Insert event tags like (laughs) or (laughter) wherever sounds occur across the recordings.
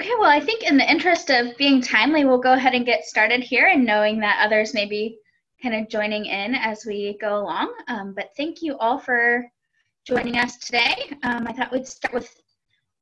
Okay, well, I think in the interest of being timely, we'll go ahead and get started here and knowing that others may be kind of joining in as we go along. Um, but thank you all for joining us today. Um, I thought we'd start with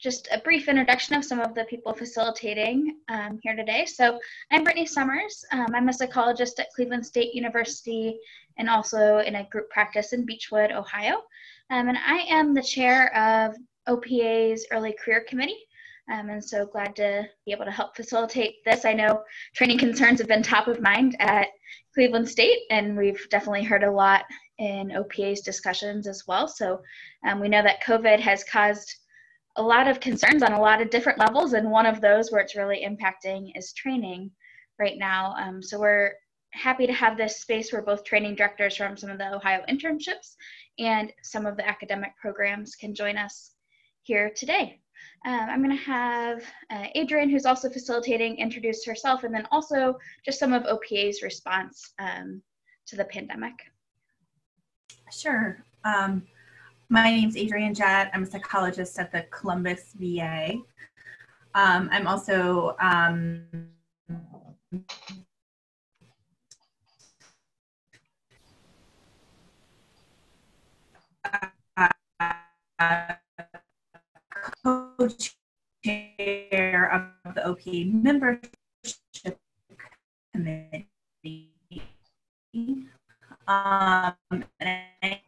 just a brief introduction of some of the people facilitating um, here today. So I'm Brittany Summers. Um, I'm a psychologist at Cleveland State University and also in a group practice in Beachwood, Ohio. Um, and I am the chair of OPA's Early Career Committee. Um, and so glad to be able to help facilitate this. I know training concerns have been top of mind at Cleveland State, and we've definitely heard a lot in OPA's discussions as well. So um, we know that COVID has caused a lot of concerns on a lot of different levels, and one of those where it's really impacting is training right now. Um, so we're happy to have this space where both training directors from some of the Ohio internships and some of the academic programs can join us here today. Um, I'm going to have uh, Adrian, who's also facilitating, introduce herself, and then also just some of OPA's response um, to the pandemic. Sure. Um, my name's Adrian Jett. I'm a psychologist at the Columbus VA. Um, I'm also um, uh, co-chair of the OPA membership committee. Um, and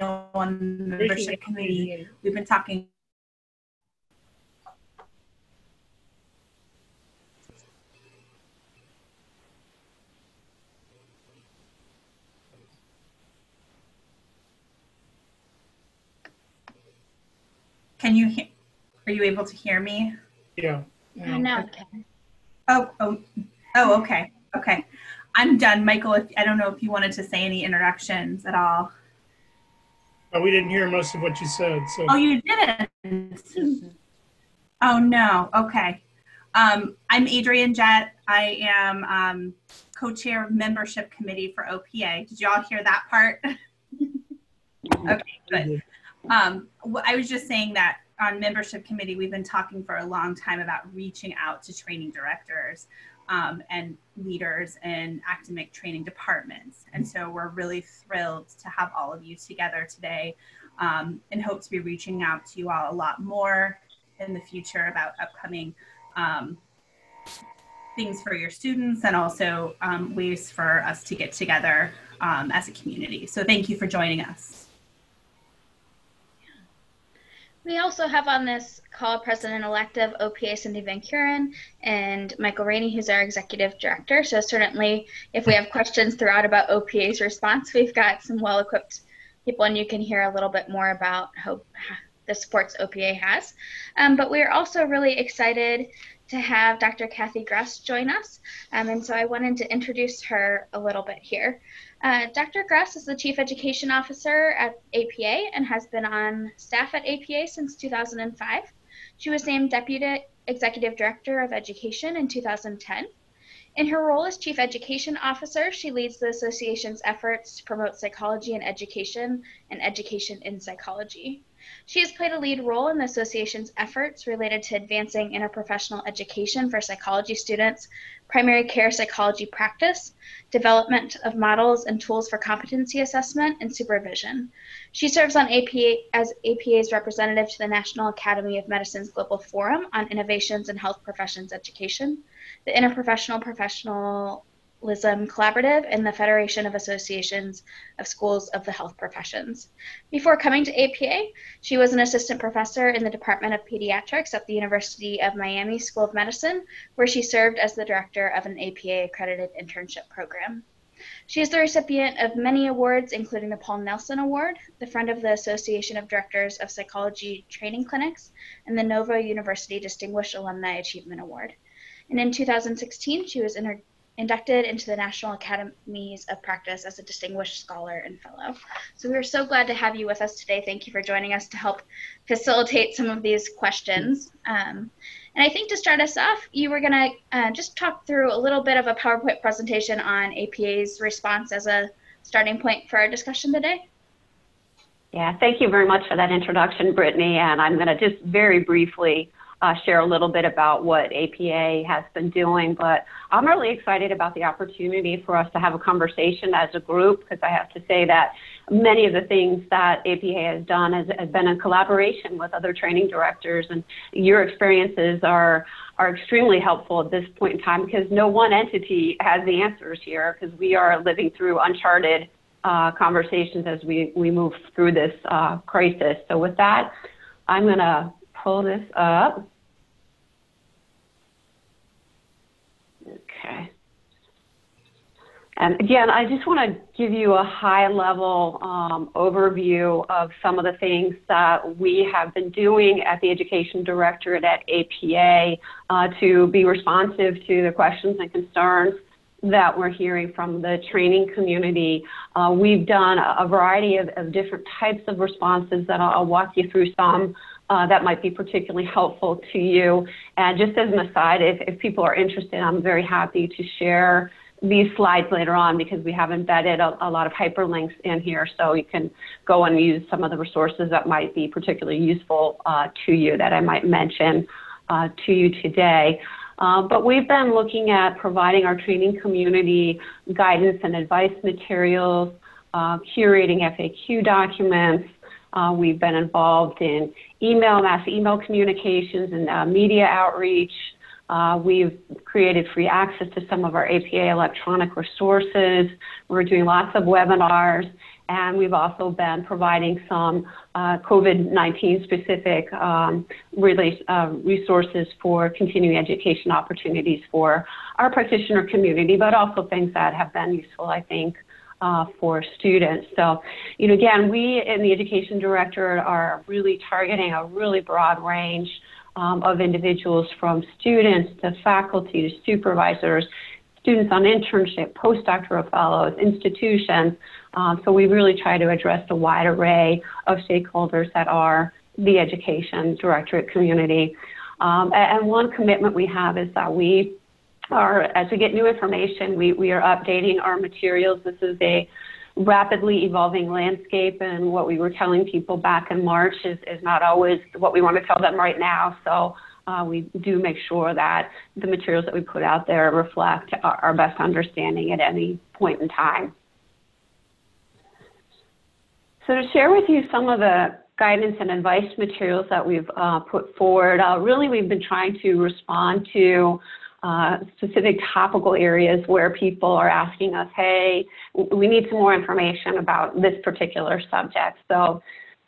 on the membership committee, we've been talking Can you hear? Are you able to hear me? Yeah. Yeah, no. Okay. Oh, oh, oh, okay, okay. I'm done, Michael. If I don't know if you wanted to say any introductions at all. Oh, we didn't hear most of what you said. So. Oh, you didn't. Oh no. Okay. Um, I'm Adrian Jett. I am um, co-chair of membership committee for OPA. Did you all hear that part? (laughs) okay, good. (laughs) Um, I was just saying that on membership committee, we've been talking for a long time about reaching out to training directors um, and leaders in academic training departments. And so we're really thrilled to have all of you together today um, and hope to be reaching out to you all a lot more in the future about upcoming um, things for your students and also um, ways for us to get together um, as a community. So thank you for joining us. We also have on this call President-elect of OPA Cindy Van Kuren and Michael Ranney, who's our Executive Director. So certainly if we have questions throughout about OPA's response, we've got some well-equipped people and you can hear a little bit more about how the supports OPA has. Um, but we're also really excited to have Dr. Kathy Grus join us. Um, and so I wanted to introduce her a little bit here. Uh, Dr. Grus is the Chief Education Officer at APA and has been on staff at APA since 2005. She was named Deputy Executive Director of Education in 2010. In her role as Chief Education Officer, she leads the association's efforts to promote psychology and education and education in psychology. She has played a lead role in the association's efforts related to advancing interprofessional education for psychology students, primary care psychology practice, development of models and tools for competency assessment, and supervision. She serves on APA as APA's representative to the National Academy of Medicine's Global Forum on Innovations in Health Professions Education, the Interprofessional Professional Lism Collaborative and the Federation of Associations of Schools of the Health Professions. Before coming to APA, she was an assistant professor in the Department of Pediatrics at the University of Miami School of Medicine, where she served as the director of an APA accredited internship program. She is the recipient of many awards, including the Paul Nelson Award, the Friend of the Association of Directors of Psychology Training Clinics, and the Nova University Distinguished Alumni Achievement Award. And in 2016, she was inter- inducted into the National Academies of Practice as a Distinguished Scholar and Fellow. So we are so glad to have you with us today. Thank you for joining us to help facilitate some of these questions. Um, and I think to start us off, you were going to uh, just talk through a little bit of a PowerPoint presentation on APA's response as a starting point for our discussion today. Yeah, thank you very much for that introduction, Brittany. And I'm going to just very briefly uh, share a little bit about what APA has been doing. But I'm really excited about the opportunity for us to have a conversation as a group because I have to say that many of the things that APA has done has, has been in collaboration with other training directors, and your experiences are are extremely helpful at this point in time because no one entity has the answers here because we are living through uncharted uh, conversations as we, we move through this uh, crisis. So with that, I'm going to pull this up. Okay. And again, I just want to give you a high level um, overview of some of the things that we have been doing at the Education Directorate at APA uh, to be responsive to the questions and concerns that we're hearing from the training community. Uh, we've done a variety of, of, different types of responses that I'll, I'll walk you through some uh, that might be particularly helpful to you. And just as an aside, if, if people are interested, I'm very happy to share these slides later on because we have embedded a, a, lot of hyperlinks in here so you can go and use some of the resources that might be particularly useful uh, to you that I might mention uh, to you today. Uh, but we've been looking at providing our training community guidance and advice materials, uh, curating FAQ documents, uh, we've been involved in email, mass email communications, and uh, media outreach. Uh, we've created free access to some of our APA electronic resources. We're doing lots of webinars, and we've also been providing some uh, COVID-19 specific um, uh, resources for continuing education opportunities for our practitioner community, but also things that have been useful, I think, uh, for students. So, you know, again, we in the Education Directorate are really targeting a really broad range um, of individuals from students to faculty to supervisors, students on internship, postdoctoral fellows, institutions. Um, so we really try to address a wide array of stakeholders that are the Education Directorate community. Um, and one commitment we have is that we as we get new information, we, we are updating our materials. This is a rapidly evolving landscape, and what we were telling people back in March is, is not always what we want to tell them right now. So uh, we do make sure that the materials that we put out there reflect our, our best understanding at any point in time. So to share with you some of the guidance and advice materials that we've uh, put forward, uh, really we've been trying to respond to uh, specific topical areas where people are asking us, hey, we need some more information about this particular subject. So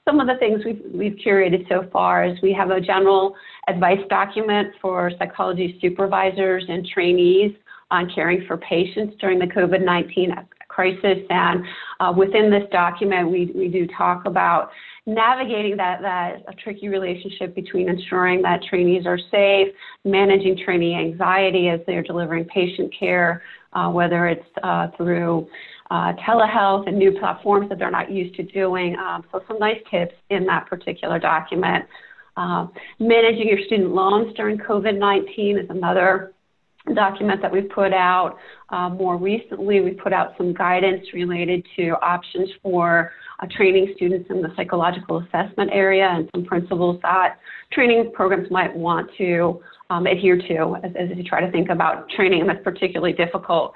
some of the things we've, we've curated so far is we have a general advice document for psychology supervisors and trainees on caring for patients during the COVID-19 crisis. And uh, within this document, we, we do talk about navigating that, that a tricky relationship between ensuring that trainees are safe, managing trainee anxiety as they're delivering patient care, uh, whether it's uh, through uh, telehealth and new platforms that they're not used to doing. Um, so some nice tips in that particular document. Uh, managing your student loans during COVID-19 is another document that we've put out. Uh, more recently, we put out some guidance related to options for uh, training students in the psychological assessment area and some principles that training programs might want to um, adhere to as, as you try to think about training in this particularly difficult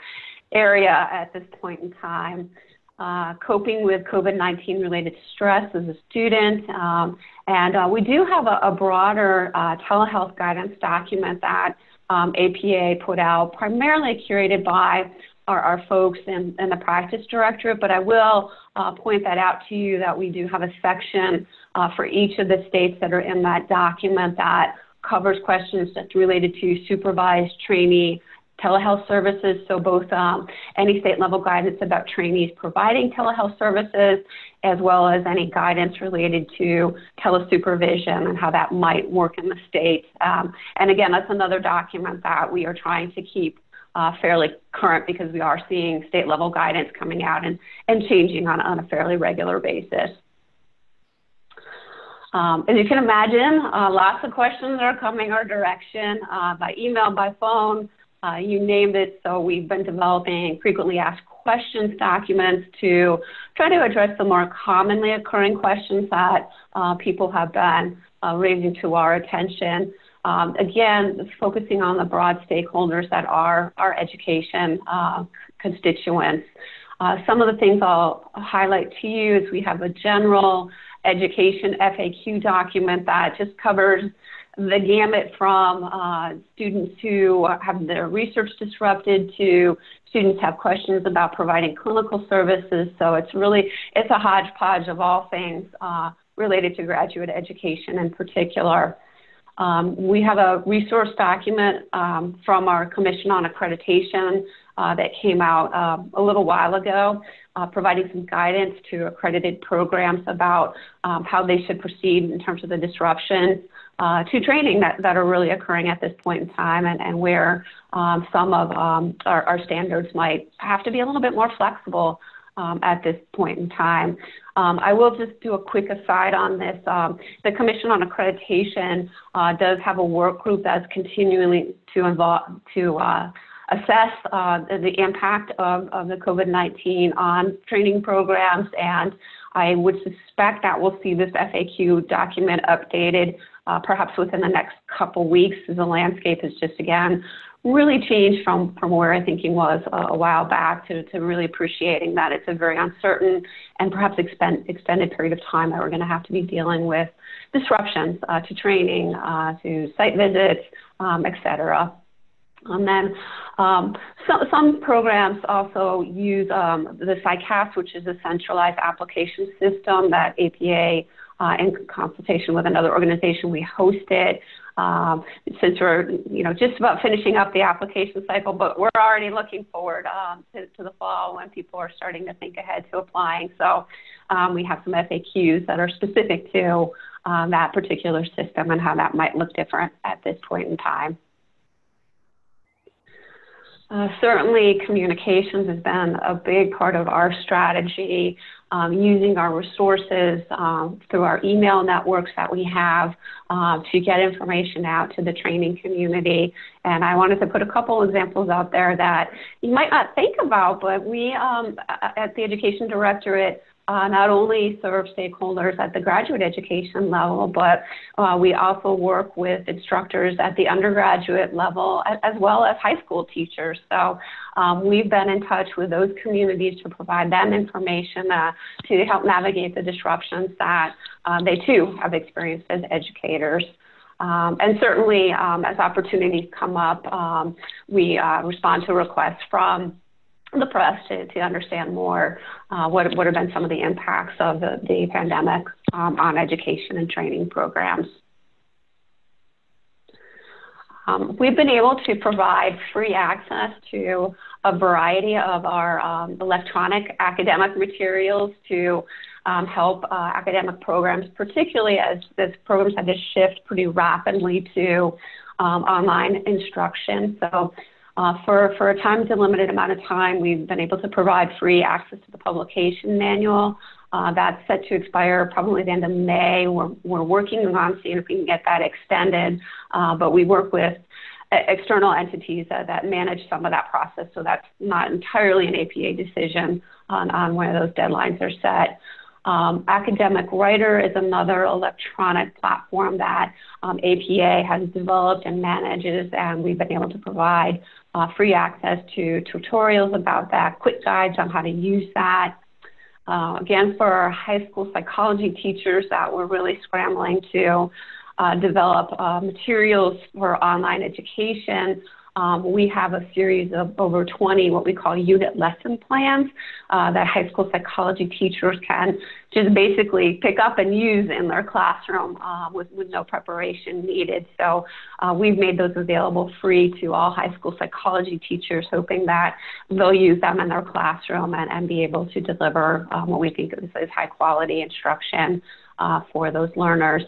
area at this point in time. Uh, coping with COVID-19 related stress as a student. Um, and uh, we do have a, a broader uh, telehealth guidance document that um, APA put out, primarily curated by our, our folks and, in, the practice directorate, but I will uh, point that out to you that we do have a section uh, for each of the states that are in that document that covers questions that's related to supervised trainee telehealth services. So both um, any state level guidance about trainees providing telehealth services, as well as any guidance related to telesupervision and how that might work in the state. Um, and again, that's another document that we are trying to keep uh, fairly current because we are seeing state level guidance coming out and, and changing on, on a fairly regular basis. Um, as you can imagine, uh, lots of questions are coming our direction uh, by email, by phone, uh, you named it. So we've been developing frequently asked questions documents to try to address the more commonly occurring questions that uh, people have been uh, raising to our attention. Um, again, focusing on the broad stakeholders that are our education uh, constituents. Uh, some of the things I'll highlight to you is we have a general education FAQ document that just covers the gamut from uh, students who have their research disrupted to students have questions about providing clinical services. So it's really, it's a hodgepodge of all things uh, related to graduate education in particular. Um, we have a resource document um, from our Commission on Accreditation uh, that came out uh, a little while ago, uh, providing some guidance to accredited programs about um, how they should proceed in terms of the disruption uh, to training that, that are really occurring at this point in time and, and where um, some of um, our, our, standards might have to be a little bit more flexible um, at this point in time. Um, I will just do a quick aside on this. Um, the Commission on Accreditation uh, does have a work group that's continuing to involve to uh, assess uh, the impact of, of the COVID-19 on training programs and I would suspect that we'll see this FAQ document updated perhaps within the next couple weeks the landscape has just again really changed from, where I think thinking was a, while back to, really appreciating that it's a very uncertain and perhaps extended period of time that we're going to have to be dealing with disruptions uh, to training, uh, to site visits, um, et cetera. And then um, so, some programs also use um, the PSYCAS, which is a centralized application system that APA uh, in consultation with another organization, we hosted. Um, since we're, you know, just about finishing up the application cycle, but we're already looking forward um, to, to, the fall when people are starting to think ahead to applying. So um, we have some FAQs that are specific to um, that particular system and how that might look different at this point in time. Uh, certainly, communications has been a big part of our strategy using our resources um, through our email networks that we have uh, to get information out to the training community. And I wanted to put a couple examples out there that you might not think about, but we um, at the Education Directorate uh, not only serve stakeholders at the graduate education level, but uh, we also work with instructors at the undergraduate level as well as high school teachers. So um, we've been in touch with those communities to provide them information uh, to help navigate the disruptions that uh, they too have experienced as educators. Um, and certainly, um, as opportunities come up, um, we uh, respond to requests from the press to, to understand more uh, what, what have been some of the impacts of the, the pandemic um, on education and training programs. Um, we've been able to provide free access to a variety of our um, electronic academic materials to um, help uh, academic programs, particularly as this programs had to shift pretty rapidly to um, online instruction. So uh, for, for a time delimited amount of time, we've been able to provide free access to the publication manual. Uh, that's set to expire probably the end of May. We're, we're working on seeing if we can get that extended, uh, but we work with external entities that, that manage some of that process, so that's not entirely an APA decision on, on when those deadlines are set. Um, Academic Writer is another electronic platform that um, APA has developed and manages, and we've been able to provide uh, free access to tutorials about that, quick guides on how to use that. Uh, again, for our high school psychology teachers that we're really scrambling to uh, develop uh, materials for online education, um, we have a series of over 20 what we call unit lesson plans uh, that high school psychology teachers can just basically pick up and use in their classroom uh, with, with no preparation needed. So uh, we've made those available free to all high school psychology teachers, hoping that they'll use them in their classroom and, and be able to deliver um, what we think is, is high quality instruction uh, for those learners.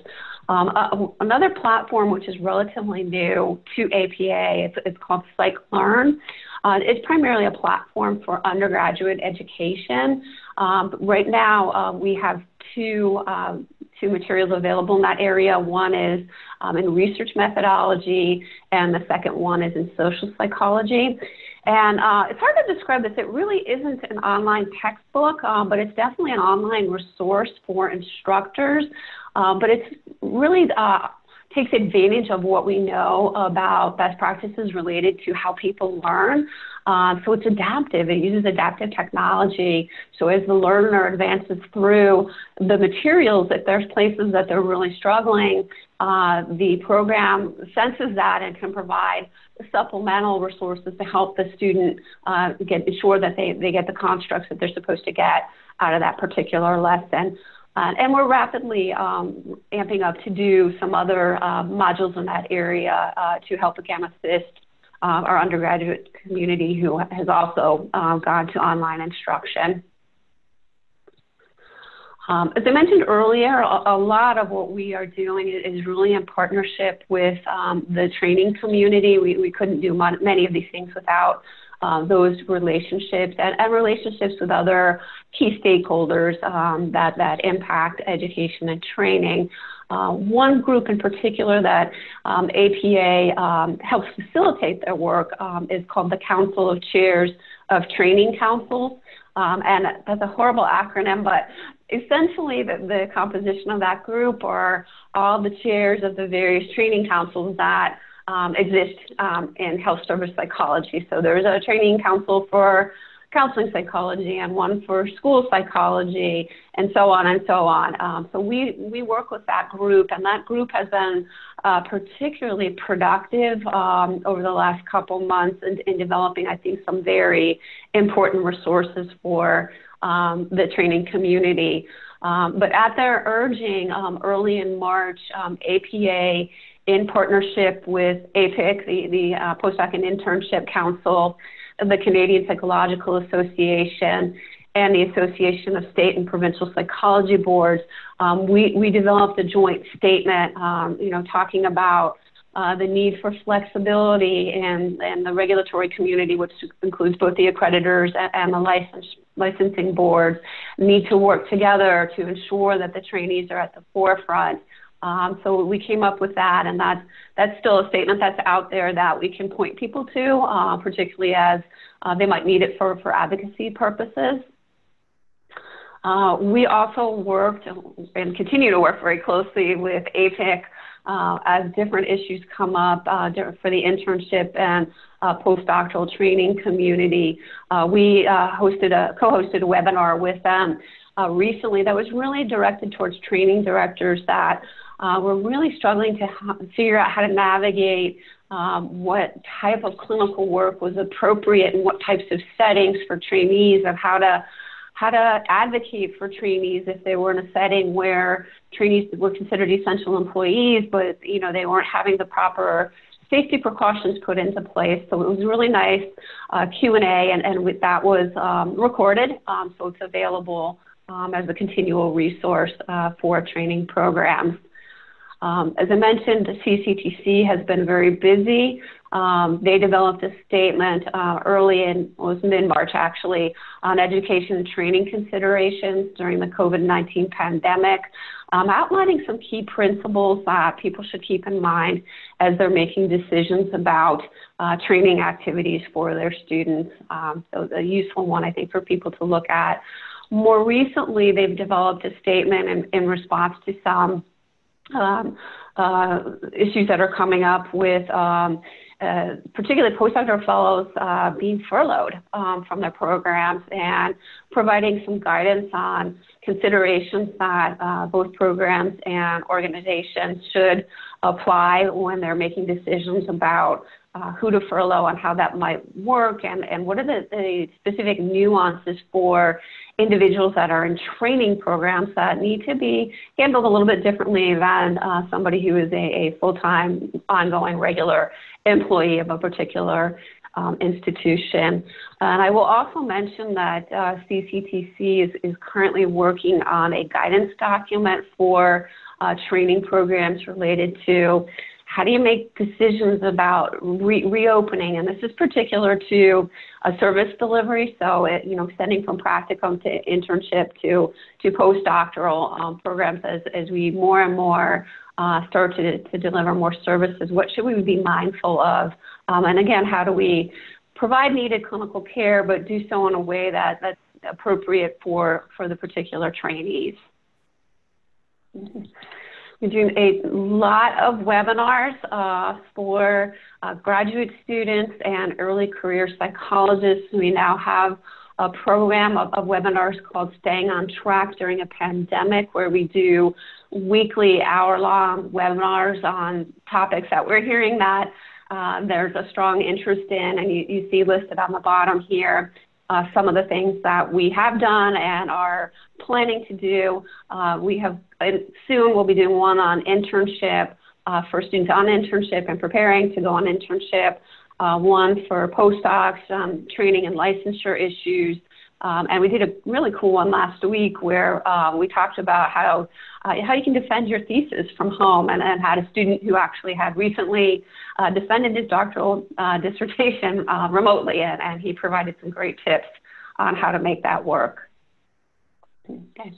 Um, uh, another platform which is relatively new to APA, it's, it's called PsycLearn. Uh, it's primarily a platform for undergraduate education. Um, right now, uh, we have two, um, two materials available in that area. One is um, in research methodology, and the second one is in social psychology. And uh, it's hard to describe this. It really isn't an online textbook, um, but it's definitely an online resource for instructors. Um, but it's really uh, takes advantage of what we know about best practices related to how people learn. Um, so it's adaptive. It uses adaptive technology. So as the learner advances through the materials, if there's places that they're really struggling, uh, the program senses that and can provide supplemental resources to help the student uh, get ensure that they, they get the constructs that they're supposed to get out of that particular lesson. Uh, and we're rapidly um, amping up to do some other uh, modules in that area uh, to help again assist uh, our undergraduate community who has also gone to online instruction. Um, as I mentioned earlier, a, lot of what we are doing is really in partnership with um, the training community. We, we couldn't do many of these things without uh, those relationships and, and, relationships with other key stakeholders um, that, that impact education and training. Uh, one group in particular that um, APA um, helps facilitate their work is called the Council of Chairs of Training Councils. And that's a horrible acronym, but essentially the, the composition of that group are all the chairs of the various training councils that um, exist um, in health service psychology. So there's a training council for counseling psychology and one for school psychology and so on and so on. Um, so we, we work with that group and that group has been uh, particularly productive um, over the last couple months in, in, developing, I think, some very important resources for um, the training community. Um, but at their urging, um, early in March, um, APA in partnership with APPIC, the, the uh, Postdoc and Internship Council, the Canadian Psychological Association, and the Association of State and Provincial Psychology Boards, um, we, we developed a joint statement, um, you know, talking about uh, the need for flexibility and, and the regulatory community, which includes both the accreditors and, and the license, licensing boards, need to work together to ensure that the trainees are at the forefront um, so we came up with that, and that's that's still a statement that's out there that we can point people to, uh, particularly as uh, they might need it for for advocacy purposes. Uh, we also worked and continue to work very closely with APPIC uh, as different issues come up uh, for the internship and uh, postdoctoral training community. we hosted a co-hosted a webinar with them recently that was really directed towards training directors that uh, we're really struggling to figure out how to navigate um, what type of clinical work was appropriate and what types of settings for trainees of how to how to advocate for trainees if they were in a setting where trainees were considered essential employees, but you know they weren't having the proper safety precautions put into place. So it was really nice uh, Q&A, and, and that was um, recorded, um, so it's available um, as a continual resource uh, for training programs. Um, as I mentioned, the CCTC has been very busy. Um, they developed a statement uh, early in, well, it was mid-March actually, on education and training considerations during the COVID-19 pandemic, um, outlining some key principles that people should keep in mind as they're making decisions about uh, training activities for their students. So a useful one, I think, for people to look at. More recently, they've developed a statement in response to some um, uh, issues that are coming up with um, uh, particularly postdoctoral fellows uh, being furloughed um, from their programs and providing some guidance on considerations that uh, both programs and organizations should apply when they're making decisions about who to furlough and how that might work and, what are the, specific nuances for individuals that are in training programs that need to be handled a little bit differently than uh, somebody who is a, full-time, ongoing, regular employee of a particular um, institution. And I will also mention that uh, CCTC is, is currently working on a guidance document for uh, training programs related to how do you make decisions about re- reopening? And this is particular to a service delivery, so it, you know, extending from practicum to internship to to postdoctoral um, programs as as we more and more uh, start to to deliver more services. What should we be mindful of? Um, and again, how do we provide needed clinical care, but do so in a way that that's appropriate for for the particular trainees? Mm-hmm. (laughs) we're doing a lot of webinars uh, for uh, graduate students and early career psychologists. We now have a program of, of, webinars called Staying on Track during a pandemic, where we do weekly hour-long webinars on topics that we're hearing that uh, there's a strong interest in, and you, you see listed on the bottom here uh, some of the things that we have done and are planning to do. Uh, we have soon we'll be doing one on internship uh, for students on internship and preparing to go on internship. Uh, one for postdocs, um, training and licensure issues, um, and we did a really cool one last week where uh, we talked about how uh, how you can defend your thesis from home, and, and had a student who actually had recently uh, defended his doctoral uh, (laughs) dissertation uh, remotely, and, and he provided some great tips on how to make that work. Okay.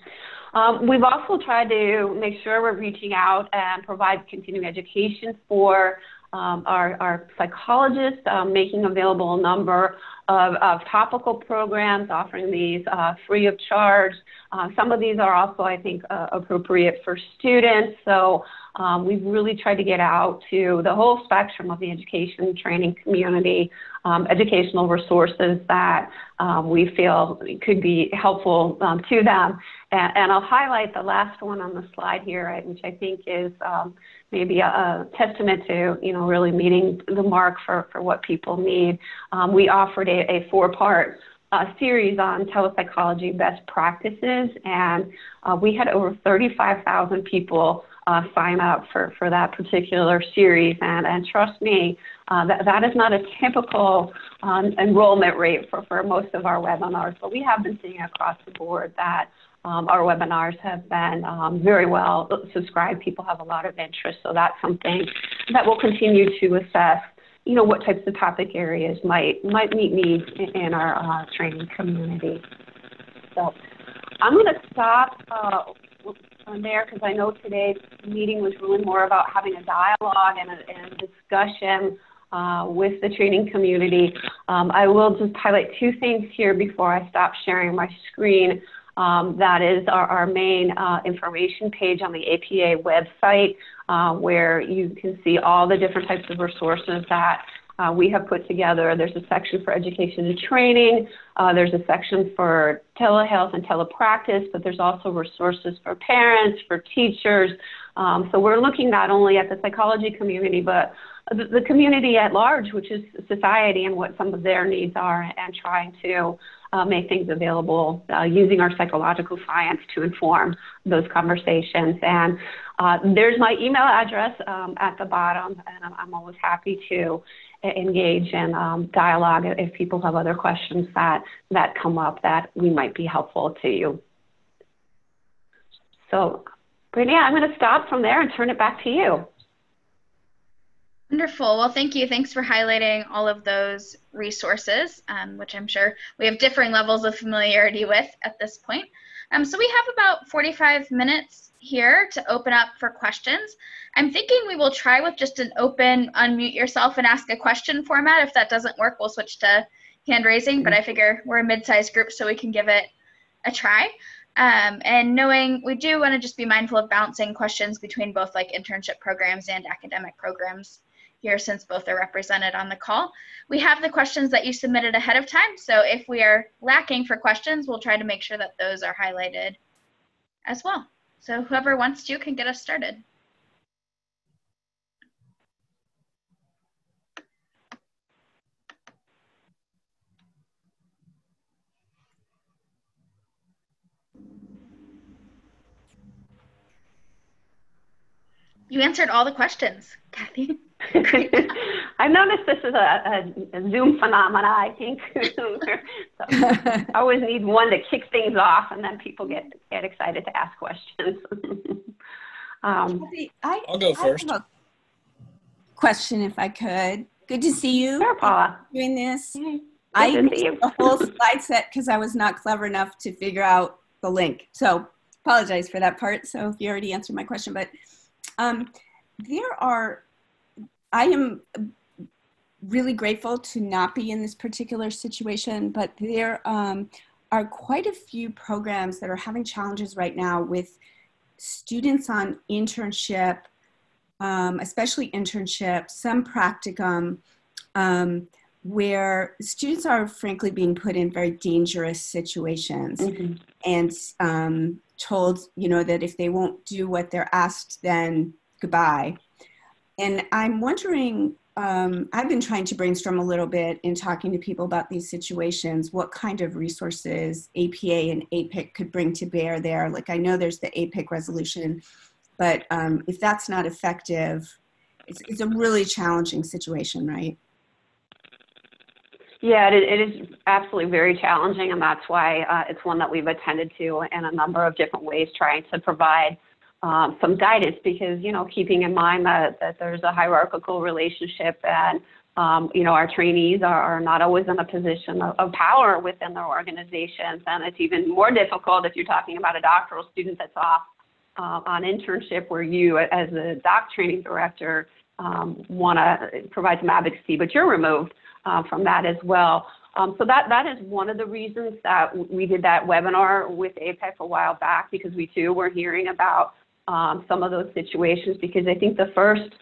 Um, we've also tried to make sure we're reaching out and provide continuing education for um, our, our, psychologists, um, making available a number of, of topical programs, offering these uh, free of charge. Uh, some of these are also, I think, uh, appropriate for students. So um, we've really tried to get out to the whole spectrum of the education training community, um, educational resources that um, we feel could be helpful um, to them. And, and, I'll highlight the last one on the slide here, which I think is um, maybe a, a, testament to, you know, really meeting the mark for, for what people need. Um, we offered a, a four-part uh, series on telepsychology best practices, and uh, we had over 35,000 people uh, sign up for, for that particular series. And, and trust me, uh, that, that is not a typical um, enrollment rate for, for most of our webinars, but we have been seeing across the board that um, our webinars have been um, very well subscribed. People have a lot of interest, so that's something that we'll continue to assess. You know what types of topic areas might might meet needs in, our uh, training community. So I'm going to stop uh, there because I know today's meeting was really more about having a dialogue and a, and a discussion uh, with the training community. Um, I will just highlight two things here before I stop sharing my screen. Um, that is our, our main uh, information page on the APA website, uh, where you can see all the different types of resources that uh, we have put together. There's a section for education and training. Uh, there's a section for telehealth and telepractice, but there's also resources for parents, for teachers. Um, so we're looking not only at the psychology community, but the, the community at large, which is society and what some of their needs are, and trying to uh, make things available uh, using our psychological science to inform those conversations. And uh, there's my email address um, at the bottom, and I'm, I'm, always happy to engage in um, dialogue if people have other questions that, that come up that we might be helpful to you. So, Brittany, I'm going to stop from there and turn it back to you. Wonderful. Well, thank you. Thanks for highlighting all of those resources, um, which I'm sure we have differing levels of familiarity with at this point. Um, so we have about 45 minutes here to open up for questions. I'm thinking we will try with just an open unmute yourself and ask a question format. If that doesn't work, we'll switch to hand raising, but I figure we're a mid-sized group so we can give it a try. Um, and knowing we do want to just be mindful of bouncing questions between both like internship programs and academic programs here since both are represented on the call. We have the questions that you submitted ahead of time, so if we are lacking for questions, we'll try to make sure that those are highlighted as well. So whoever wants to can get us started. You answered all the questions, Kathy. (laughs) I've noticed this is a, a, a Zoom phenomena, I think. (laughs) so I always need one to kick things off, and then people get, get excited to ask questions. (laughs) um, I, will go first. question, if I could. Good to see you. Sure, Paula. Doing this. I used the whole slide set because I was not clever enough to figure out the link. So apologize for that part. So if you already answered my question, but um, there are I am really grateful to not be in this particular situation, but there um, are quite a few programs that are having challenges right now with students on internship, um, especially internship, some practicum, um, where students are frankly being put in very dangerous situations Mhm. and um, told, you know, that if they won't do what they're asked, then goodbye. And I'm wondering, um, I've been trying to brainstorm a little bit in talking to people about these situations, what kind of resources APA and APPIC could bring to bear there. Like I know there's the APPIC resolution, but um, if that's not effective, it's, it's a really challenging situation, right? Yeah, it, it is absolutely very challenging, and that's why uh, it's one that we've attended to in a number of different ways, trying to provide um, some guidance because, you know, keeping in mind that, that there's a hierarchical relationship and, um, you know, our trainees are, are not always in a position of, of power within their organizations, and it's even more difficult if you're talking about a doctoral student that's off uh, on internship where you, as a doc training director, um, want to provide some advocacy, but you're removed from that as well. Um, so that, is one of the reasons that we did that webinar with APPIC a while back because we too were hearing about um, some of those situations because I think the first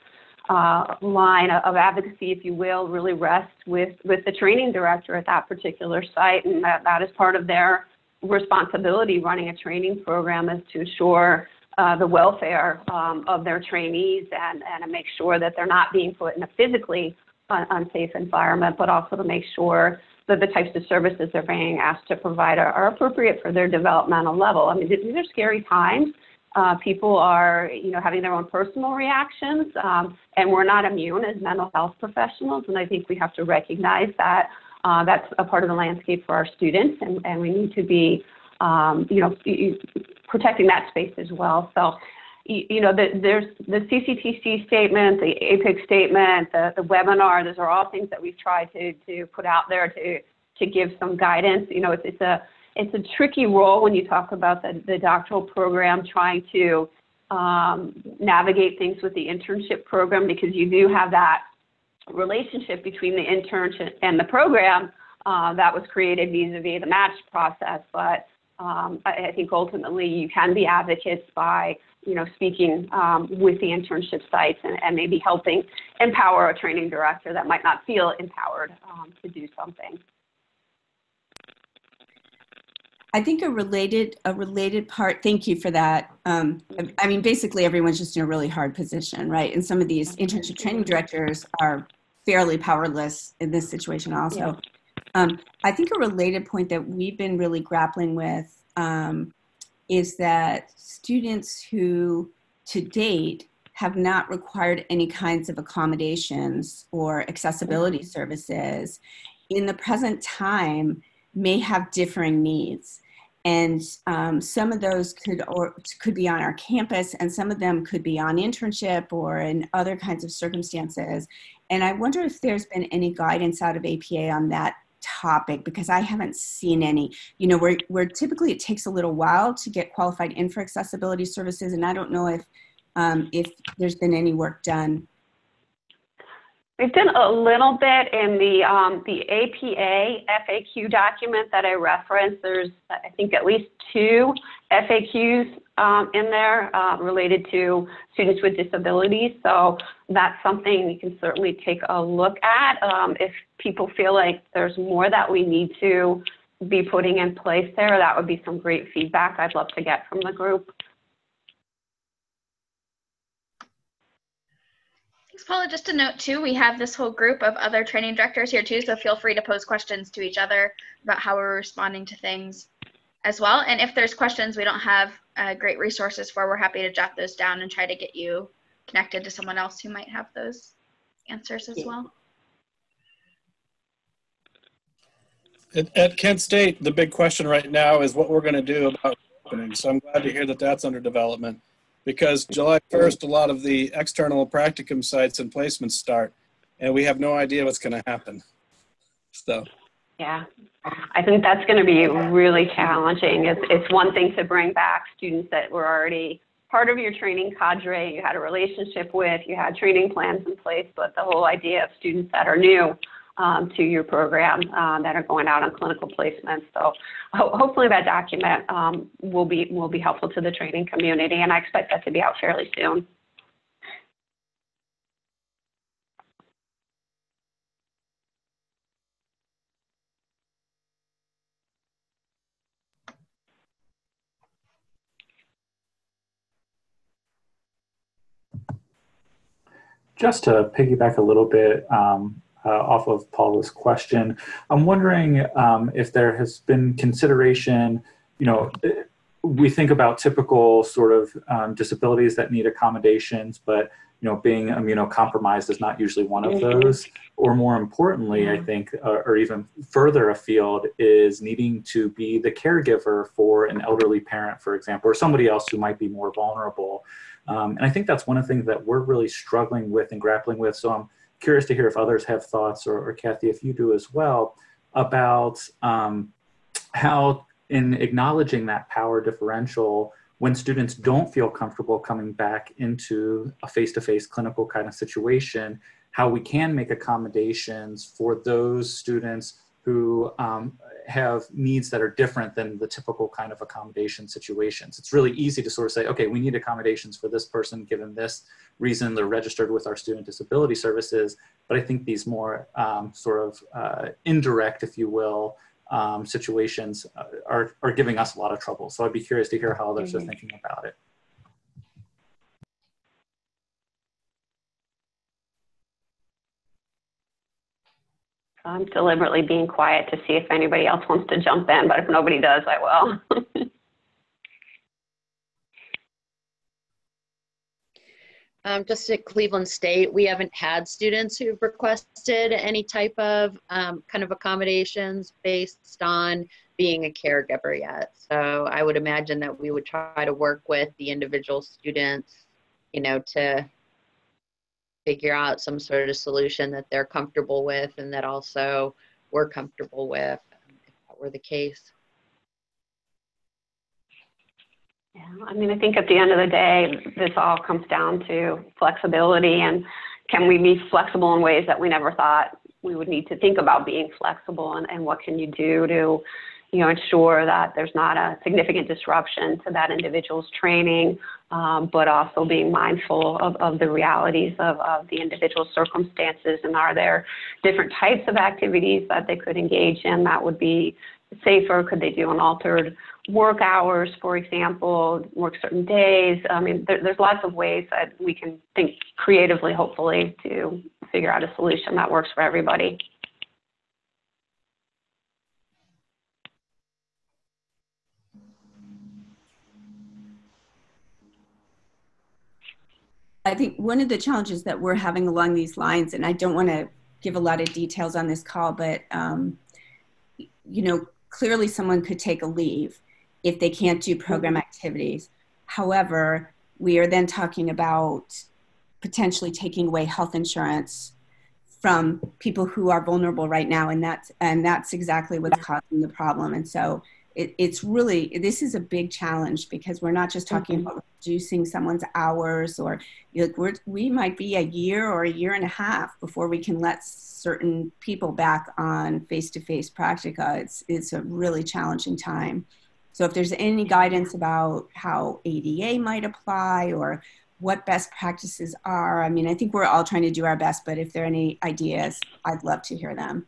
uh, line of advocacy, if you will, really rests with, with the training director at that particular site and that, that is part of their responsibility running a training program is to ensure uh, the welfare um, of their trainees and, and to make sure that they're not being put in a physically un- unsafe environment, but also to make sure that the types of services they're being asked to provide are, are appropriate for their developmental level. I mean, these are scary times. Uh, people are, you know, having their own personal reactions, um, and we're not immune as mental health professionals. And I think we have to recognize that uh, that's a part of the landscape for our students, and, and we need to be, um, you know, protecting that space as well. So, you know, the, there's the CCTC statement, the APPIC statement, the, the webinar, those are all things that we've tried to, to put out there to, to give some guidance. You know, it's, it's a, it's a tricky role when you talk about the, the doctoral program trying to um, navigate things with the internship program because you do have that relationship between the internship and the program uh, that was created vis-a-vis the match process. But um, I, I, think ultimately you can be advocates by you know speaking um, with the internship sites and, and, maybe helping empower a training director that might not feel empowered um, to do something. I think a related a related part. Thank you for that. Um, I mean, basically, everyone's just in a really hard position, right? And some of these internship training directors are fairly powerless in this situation, also. Yeah. Um, I think a related point that we've been really grappling with um, is that students who, to date, have not required any kinds of accommodations or accessibility services in the present time may have differing needs. And um, some of those could or could be on our campus and some of them could be on internship or in other kinds of circumstances. And i wonder if there's been any guidance out of apa on that topic because i haven't seen any. You know where, where typically it takes a little while to get qualified in for accessibility services and i don't know if um, if there's been any work done We've done a little bit in the um, the APA FAQ document that I referenced. There's, I think, at least two FAQs um, in there uh, related to students with disabilities. So that's something you can certainly take a look at um, if people feel like there's more that we need to be putting in place there. That would be some great feedback I'd love to get from the group. Thanks, Paula. Just a note too, we have this whole group of other training directors here too, so feel free to pose questions to each other about how we're responding to things as well. And if there's questions we don't have uh, great resources for, we're happy to jot those down and try to get you connected to someone else who might have those answers as well. At, at Kent State, the big question right now is what we're going to do about opening. So I'm glad to hear that that's under development because July 1st, a lot of the external practicum sites and placements start, and we have no idea what's going to happen. So. Yeah, I think that's going to be really challenging. It's, it's one thing to bring back students that were already part of your training cadre, you had a relationship with, you had training plans in place, but the whole idea of students that are new um, to your program uh, that are going out on clinical placements. So ho- hopefully that document um, will be will be helpful to the training community, and I expect that to be out fairly soon. Just to piggyback a little bit um, uh, off of Paula's question, I'm wondering um, if there has been consideration, you know, we think about typical sort of um, disabilities that need accommodations, but you know, being immunocompromised is not usually one of those. Or more importantly, I think, uh, or even further afield, is needing to be the caregiver for an elderly parent, for example, or somebody else who might be more vulnerable. Um, and I think that's one of the things that we're really struggling with and grappling with. So I'm curious to hear if others have thoughts, or, or Kathy, if you do as well, about um, how in acknowledging that power differential, when students don't feel comfortable coming back into a face-to-face clinical kind of situation, how we can make accommodations for those students who um, have needs that are different than the typical kind of accommodation situations. It's really easy to sort of say, okay, we need accommodations for this person given this reason they're registered with our student disability services. But I think these more um, sort of uh, indirect, if you will, um, situations uh, are, are giving us a lot of trouble. So I'd be curious to hear how others are thinking about it. I'm deliberately being quiet to see if anybody else wants to jump in, but if nobody does, I will. (laughs) Um, just at Cleveland State, we haven't had students who've requested any type of um, kind of accommodations based on being a caregiver yet. So I would imagine that we would try to work with the individual students, you know, to figure out some sort of solution that they're comfortable with and that also we're comfortable with um, if that were the case. Yeah, I mean, I think at the end of the day, this all comes down to flexibility and can we be flexible in ways that we never thought we would need to think about being flexible and, and what can you do to you know, ensure that there's not a significant disruption to that individual's training, um, but also being mindful of, of the realities of, of the individual circumstances and are there different types of activities that they could engage in that would be safer? Could they do an altered work hours, for example, work certain days? I mean, there, there's lots of ways that we can think creatively, hopefully, to figure out a solution that works for everybody. I think one of the challenges that we're having along these lines, and I don't want to give a lot of details on this call, but um, you know, clearly someone could take a leave if they can't do program activities. However, we are then talking about potentially taking away health insurance from people who are vulnerable right now, and that's and that's exactly what's causing the problem. And so it, it's really this is a big challenge because we're not just talking mm-hmm. about reducing someone's hours or you know, we're, we might be a year or a year and a half before we can let certain people back on face-to-face practica. It's, it's a really challenging time. So if there's any guidance about how ADA might apply or what best practices are i mean i think we're all trying to do our best but if there are any ideas i'd love to hear them.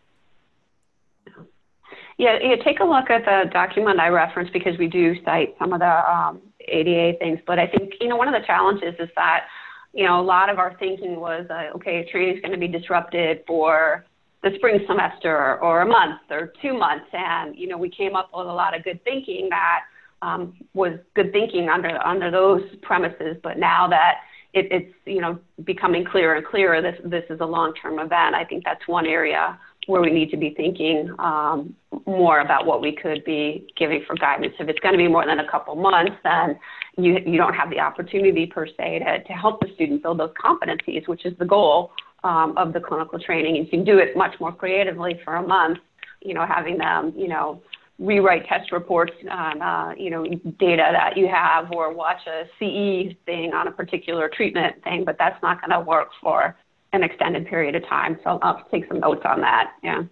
Yeah, yeah, take a look at the document I referenced because we do cite some of the um, ADA things. But I think, you know, one of the challenges is that, you know, a lot of our thinking was, uh, okay, training is going to be disrupted for the spring semester or a month or two months. And, you know, we came up with a lot of good thinking that um, was good thinking under, under those premises. But now that it, it's, you know, becoming clearer and clearer, this, this is a long-term event. I think that's one area where we need to be thinking um, more about what we could be giving for guidance. If it's going to be more than a couple months, then you, you don't have the opportunity per se to, to help the student build those competencies, which is the goal um, of the clinical training. You can do it much more creatively for a month, you know, having them, you know, rewrite test reports on, uh, you know, data that you have or watch a CE thing on a particular treatment thing, but that's not going to work for an extended period of time. So I'll take some notes on that. Yeah.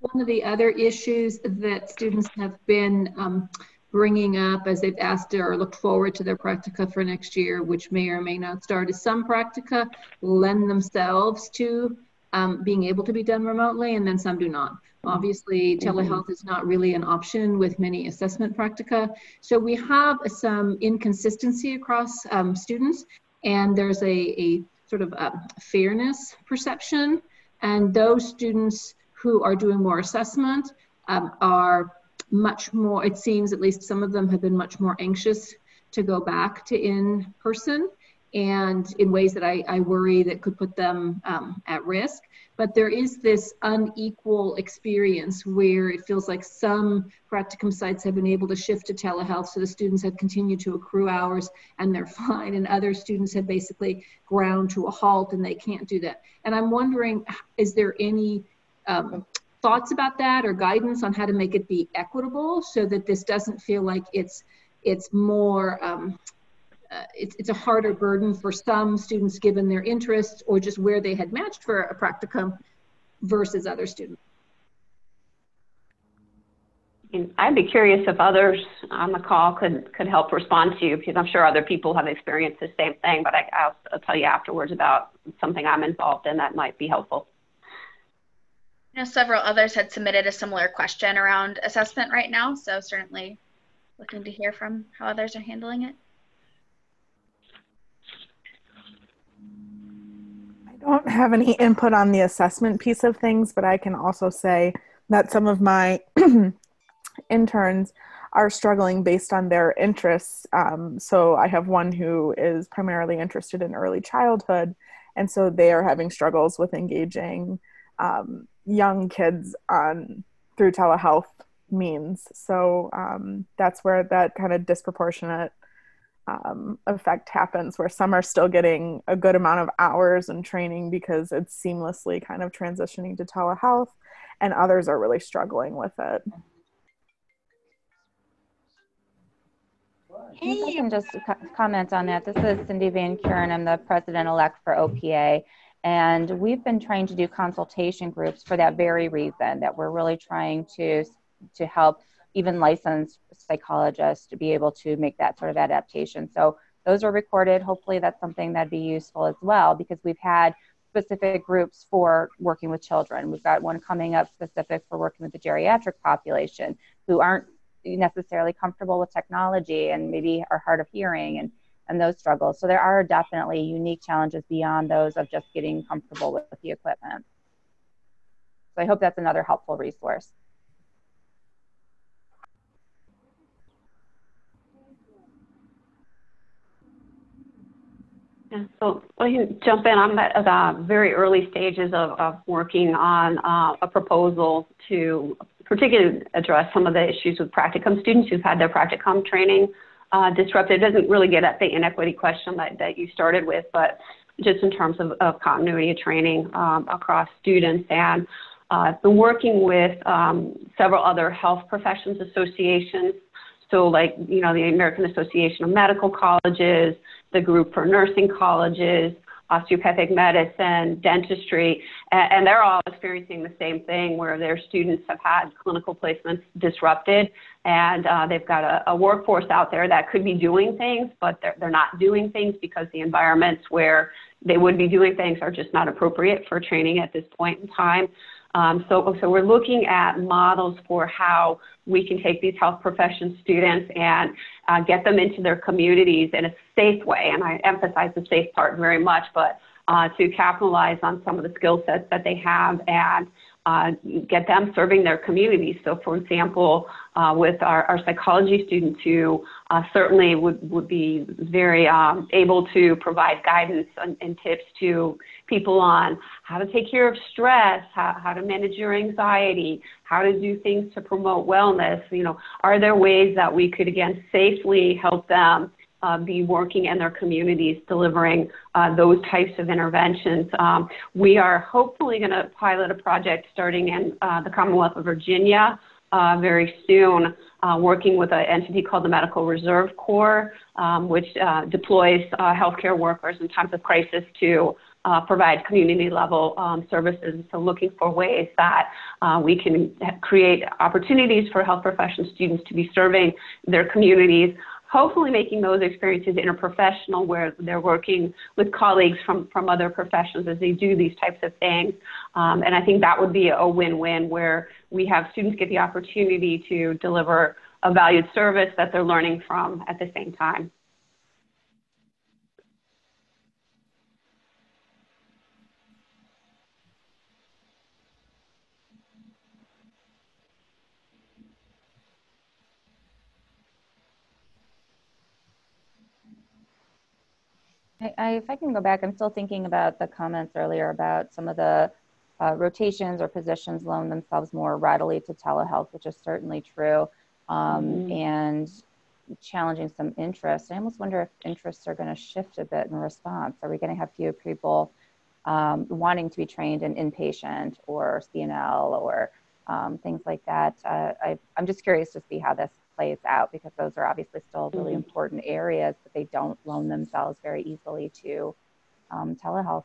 One of the other issues that students have been um, bringing up as they've asked or looked forward to their practica for next year, which may or may not start, is some practica lend themselves to um, being able to be done remotely, and then some do not. Obviously, mm-hmm. telehealth is not really an option with many assessment practica. So we have some inconsistency across um, students, and there's a, a sort of a fairness perception. And those students who are doing more assessment um, are much more, it seems at least some of them have been much more anxious to go back to in person and in ways that I, I worry that could put them um, at risk. But there is this unequal experience where it feels like some practicum sites have been able to shift to telehealth, so the students have continued to accrue hours and they're (laughs) fine, and other students have basically ground to a halt and they can't do that. And I'm wondering, is there any um, thoughts about that or guidance on how to make it be equitable so that this doesn't feel like it's it's more um, uh, it's, it's a harder burden for some students given their interests or just where they had matched for a practicum versus other students. I'd be curious if others on the call could could help respond to you because I'm sure other people have experienced the same thing. But I, I'll, I'll tell you afterwards about something I'm involved in that might be helpful. You know, several others had submitted a similar question around assessment right now, so certainly looking to hear from how others are handling it. Don't have any input on the assessment piece of things, but I can also say that some of my (clears throat) interns are struggling based on their interests. Um, so I have one who is primarily interested in early childhood, and so they are having struggles with engaging um, young kids on through telehealth means. So um, that's where that kind of disproportionate um, effect happens where some are still getting a good amount of hours and training because it's seamlessly kind of transitioning to telehealth and others are really struggling with it Hey. I can just comment on that. This is Cindy Van Kuren. I'm the president-elect for OPA. And we've been trying to do consultation groups for that very reason, that we're really trying to, to help even licensed psychologists to be able to make that sort of adaptation. So those are recorded. Hopefully, that's something that'd be useful as well because we've had specific groups for working with children. We've got one coming up specific for working with the geriatric population who aren't necessarily comfortable with technology and maybe are hard of hearing and and those struggles. So there are definitely unique challenges beyond those of just getting comfortable with the equipment. So I hope that's another helpful resource. Yeah, so I can jump in. I'm at the very early stages of, of working on uh, a proposal to particularly address some of the issues with practicum students who've had their practicum training uh, disrupted. It doesn't really get at the inequity question that, that you started with, but just in terms of, of continuity of training um, across students. And uh, I've been working with um, several other health professions associations so like, you know, the American Association of Medical Colleges, the group for nursing colleges, osteopathic medicine, dentistry, and, they're all experiencing the same thing where their students have had clinical placements disrupted and uh, they've got a, a, workforce out there that could be doing things, but they're, they're not doing things because the environments where they would be doing things are just not appropriate for training at this point in time. Um, so, so we're looking at models for how we can take these health profession students and uh, get them into their communities in a safe way. And I emphasize the safe part very much, but uh, to capitalize on some of the skill sets that they have and uh, get them serving their communities. So, for example, uh, with our, our, psychology students who uh, certainly would, would be very um, able to provide guidance and, and, tips to people on how to take care of stress, how, how to manage your anxiety, how to do things to promote wellness. You know, are there ways that we could, again, safely help them uh, be working in their communities delivering uh, those types of interventions. Um, we are hopefully going to pilot a project starting in uh, the Commonwealth of Virginia uh, very soon uh, working with an entity called the Medical Reserve Corps, um, which uh, deploys healthcare workers in times of crisis to uh, provide community level um, services. So looking for ways that uh, we can create opportunities for health profession students to be serving their communities hopefully making those experiences interprofessional where they're working with colleagues from, from other professions as they do these types of things. Um, and I think that would be a win-win where we have students get the opportunity to deliver a valued service that they're learning from at the same time. I, I, if I can go back, I'm still thinking about the comments earlier about some of the uh, rotations or positions loan themselves more readily to telehealth, which is certainly true, um, mm-hmm. and challenging some interests. I almost wonder if interests are going to shift a bit in response. Are we going to have fewer people um, wanting to be trained in inpatient or C&L or um, things like that? Uh, I, I'm just curious to see how this plays out because those are obviously still really mm-hmm. important areas, but they don't loan themselves very easily to um, telehealth.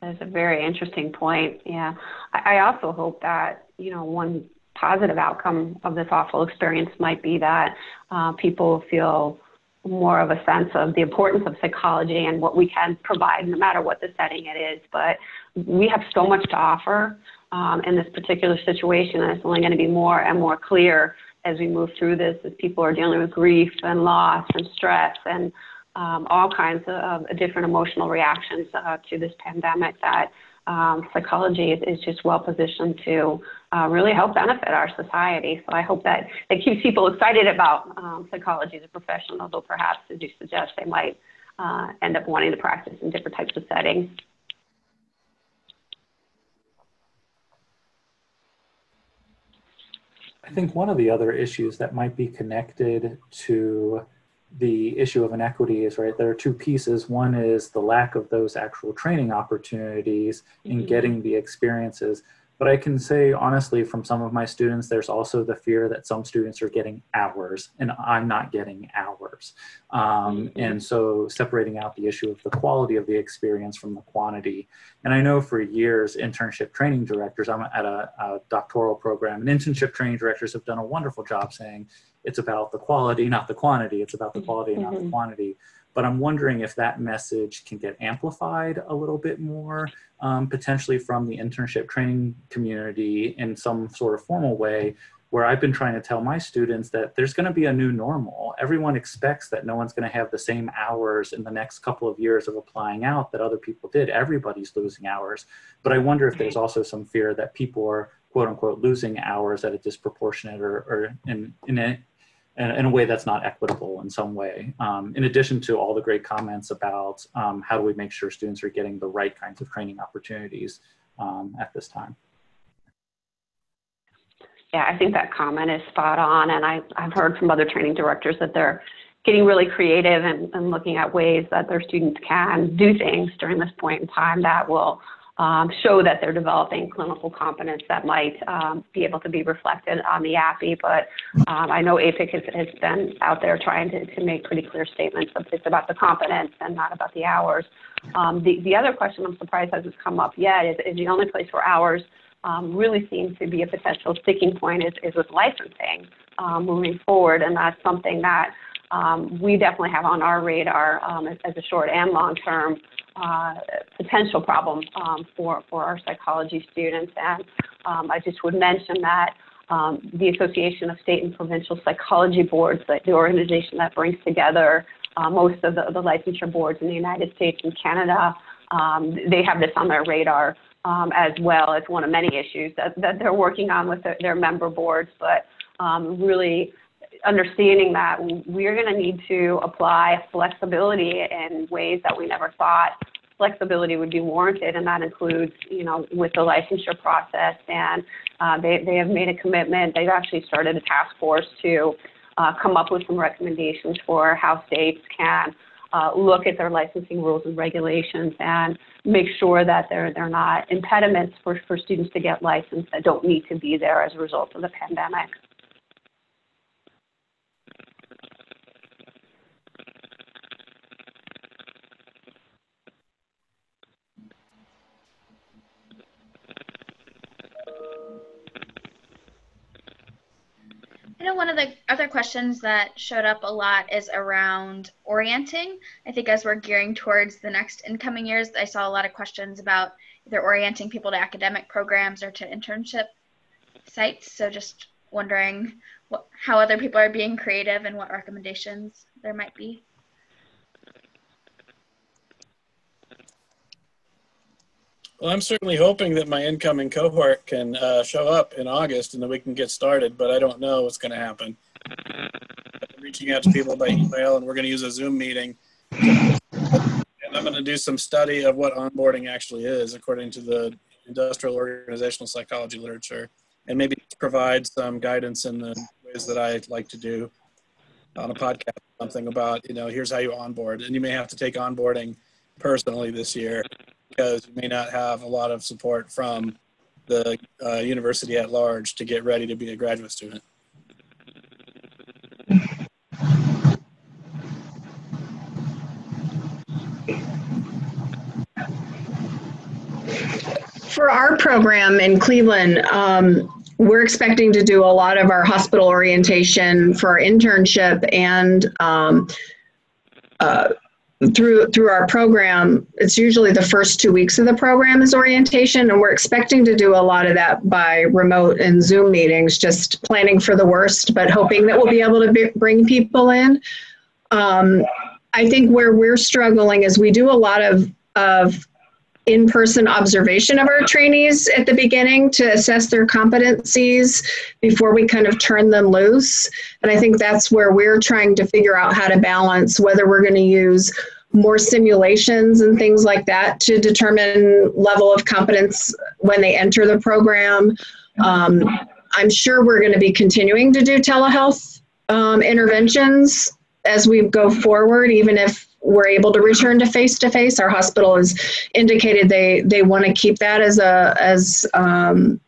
That's a very interesting point. Yeah. I, I also hope that, you know, one positive outcome of this awful experience might be that uh, people feel more of a sense of the importance of psychology and what we can provide no matter what the setting it is. But we have so much to offer um, in this particular situation, and it's only going to be more and more clear as we move through this, as people are dealing with grief and loss and stress and um, all kinds of, of, different emotional reactions uh, to this pandemic that um, psychology is, just well positioned to uh, really help benefit our society. So I hope that it keeps people excited about um, psychology as a profession, although perhaps, as you suggest, they might uh, end up wanting to practice in different types of settings. I think one of the other issues that might be connected to the issue of inequity is right there are two pieces one is the lack of those actual training opportunities in mm-hmm. getting the experiences but I can say honestly from some of my students, there's also the fear that some students are getting hours and I'm not getting hours. Um, mm-hmm. and so separating out the issue of the quality of the experience from the quantity. And I know for years, internship training directors, I'm at a, a doctoral program, and internship training directors have done a wonderful job saying it's about the quality, not the quantity. It's about the quality, mm-hmm. not the mm-hmm. quantity but I'm wondering if that message can get amplified a little bit more, um, potentially from the internship training community in some sort of formal way, where I've been trying to tell my students that there's going to be a new normal. Everyone expects that no one's going to have the same hours in the next couple of years of applying out that other people did. Everybody's losing hours. But I wonder if there's also some fear that people are quote unquote losing hours at a disproportionate or, or in, in a, in a way that's not equitable in some way. Um, in addition to all the great comments about um, how do we make sure students are getting the right kinds of training opportunities um, at this time. Yeah, I think that comment is spot on. And I, I've heard from other training directors that they're getting really creative and, and looking at ways that their students can do things during this point in time that will show that they're developing clinical competence that might um, be able to be reflected on the AAPI. But um, I know APPIC has, been out there trying to, make pretty clear statements it's about the competence and not about the hours. Um, the, the other question I'm surprised hasn't come up yet is, the only place where hours um, really seems to be a potential sticking point is, with licensing um, moving forward. And that's something that we definitely have on our radar as, as a short and long term uh, potential problem um, for, for our psychology students. And um, I just would mention that um, the Association of State and Provincial Psychology Boards, the, the organization that brings together uh, most of the, the, licensure boards in the United States and Canada, um, they have this on their radar um, as well as one of many issues that, that they're working on with their, their member boards. But um, really understanding that we're going to need to apply flexibility in ways that we never thought flexibility would be warranted, and that includes, you know, with the licensure process. And uh, they, they have made a commitment. They've actually started a task force to uh, come up with some recommendations for how states can uh, look at their licensing rules and regulations and make sure that they're, they're not impediments for, for students to get licensed that don't need to be there as a result of the pandemic. Know one of the other questions that showed up a lot is around orienting. I think as we're gearing towards the next incoming years, I saw a lot of questions about either orienting people to academic programs or to internship sites. So just wondering what, how other people are being creative and what recommendations there might be. Well, I'm certainly hoping that my incoming cohort can uh, show up in August and that we can get started, but I don't know what's going to happen. I'm reaching out to people by email, and we're going to use a Zoom meeting. And I'm going to do some study of what onboarding actually is, according to the industrial organizational psychology literature, and maybe provide some guidance in the ways that I like to do on a podcast, something about, you know, here's how you onboard. And you may have to take onboarding personally this year because you may not have a lot of support from the uh, university at large to get ready to be a graduate student. For our program in Cleveland, um, we're expecting to do a lot of our hospital orientation for our internship and um, uh, through through our program it's usually the first two weeks of the program is orientation and we're expecting to do a lot of that by remote and zoom meetings just planning for the worst but hoping that we'll be able to bring people in. Um, i think where we're struggling is we do a lot of of in-person observation of our trainees at the beginning to assess their competencies before we kind of turn them loose. And I think that's where we're trying to figure out how to balance whether we're going to use more simulations and things like that to determine level of competence when they enter the program. Um, I'm sure we're going to be continuing to do telehealth um, interventions as we go forward, even if we're able to return to face to face. Our hospital has indicated they they want to keep that as a as um,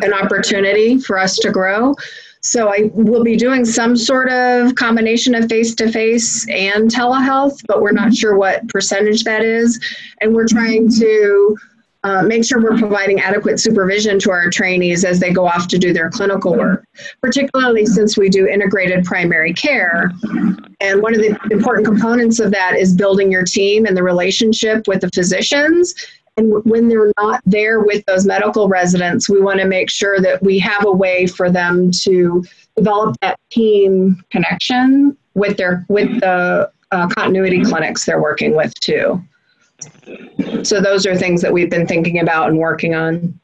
an opportunity for us to grow. So I will be doing some sort of combination of face to face and telehealth, but we're not sure what percentage that is, and we're trying to uh, make sure we're providing adequate supervision to our trainees as they go off to do their clinical work, particularly since we do integrated primary care. And one of the important components of that is building your team and the relationship with the physicians. And when they're not there with those medical residents, we want to make sure that we have a way for them to develop that team connection with their with the uh, continuity clinics they're working with too. So those are things that we've been thinking about and working on.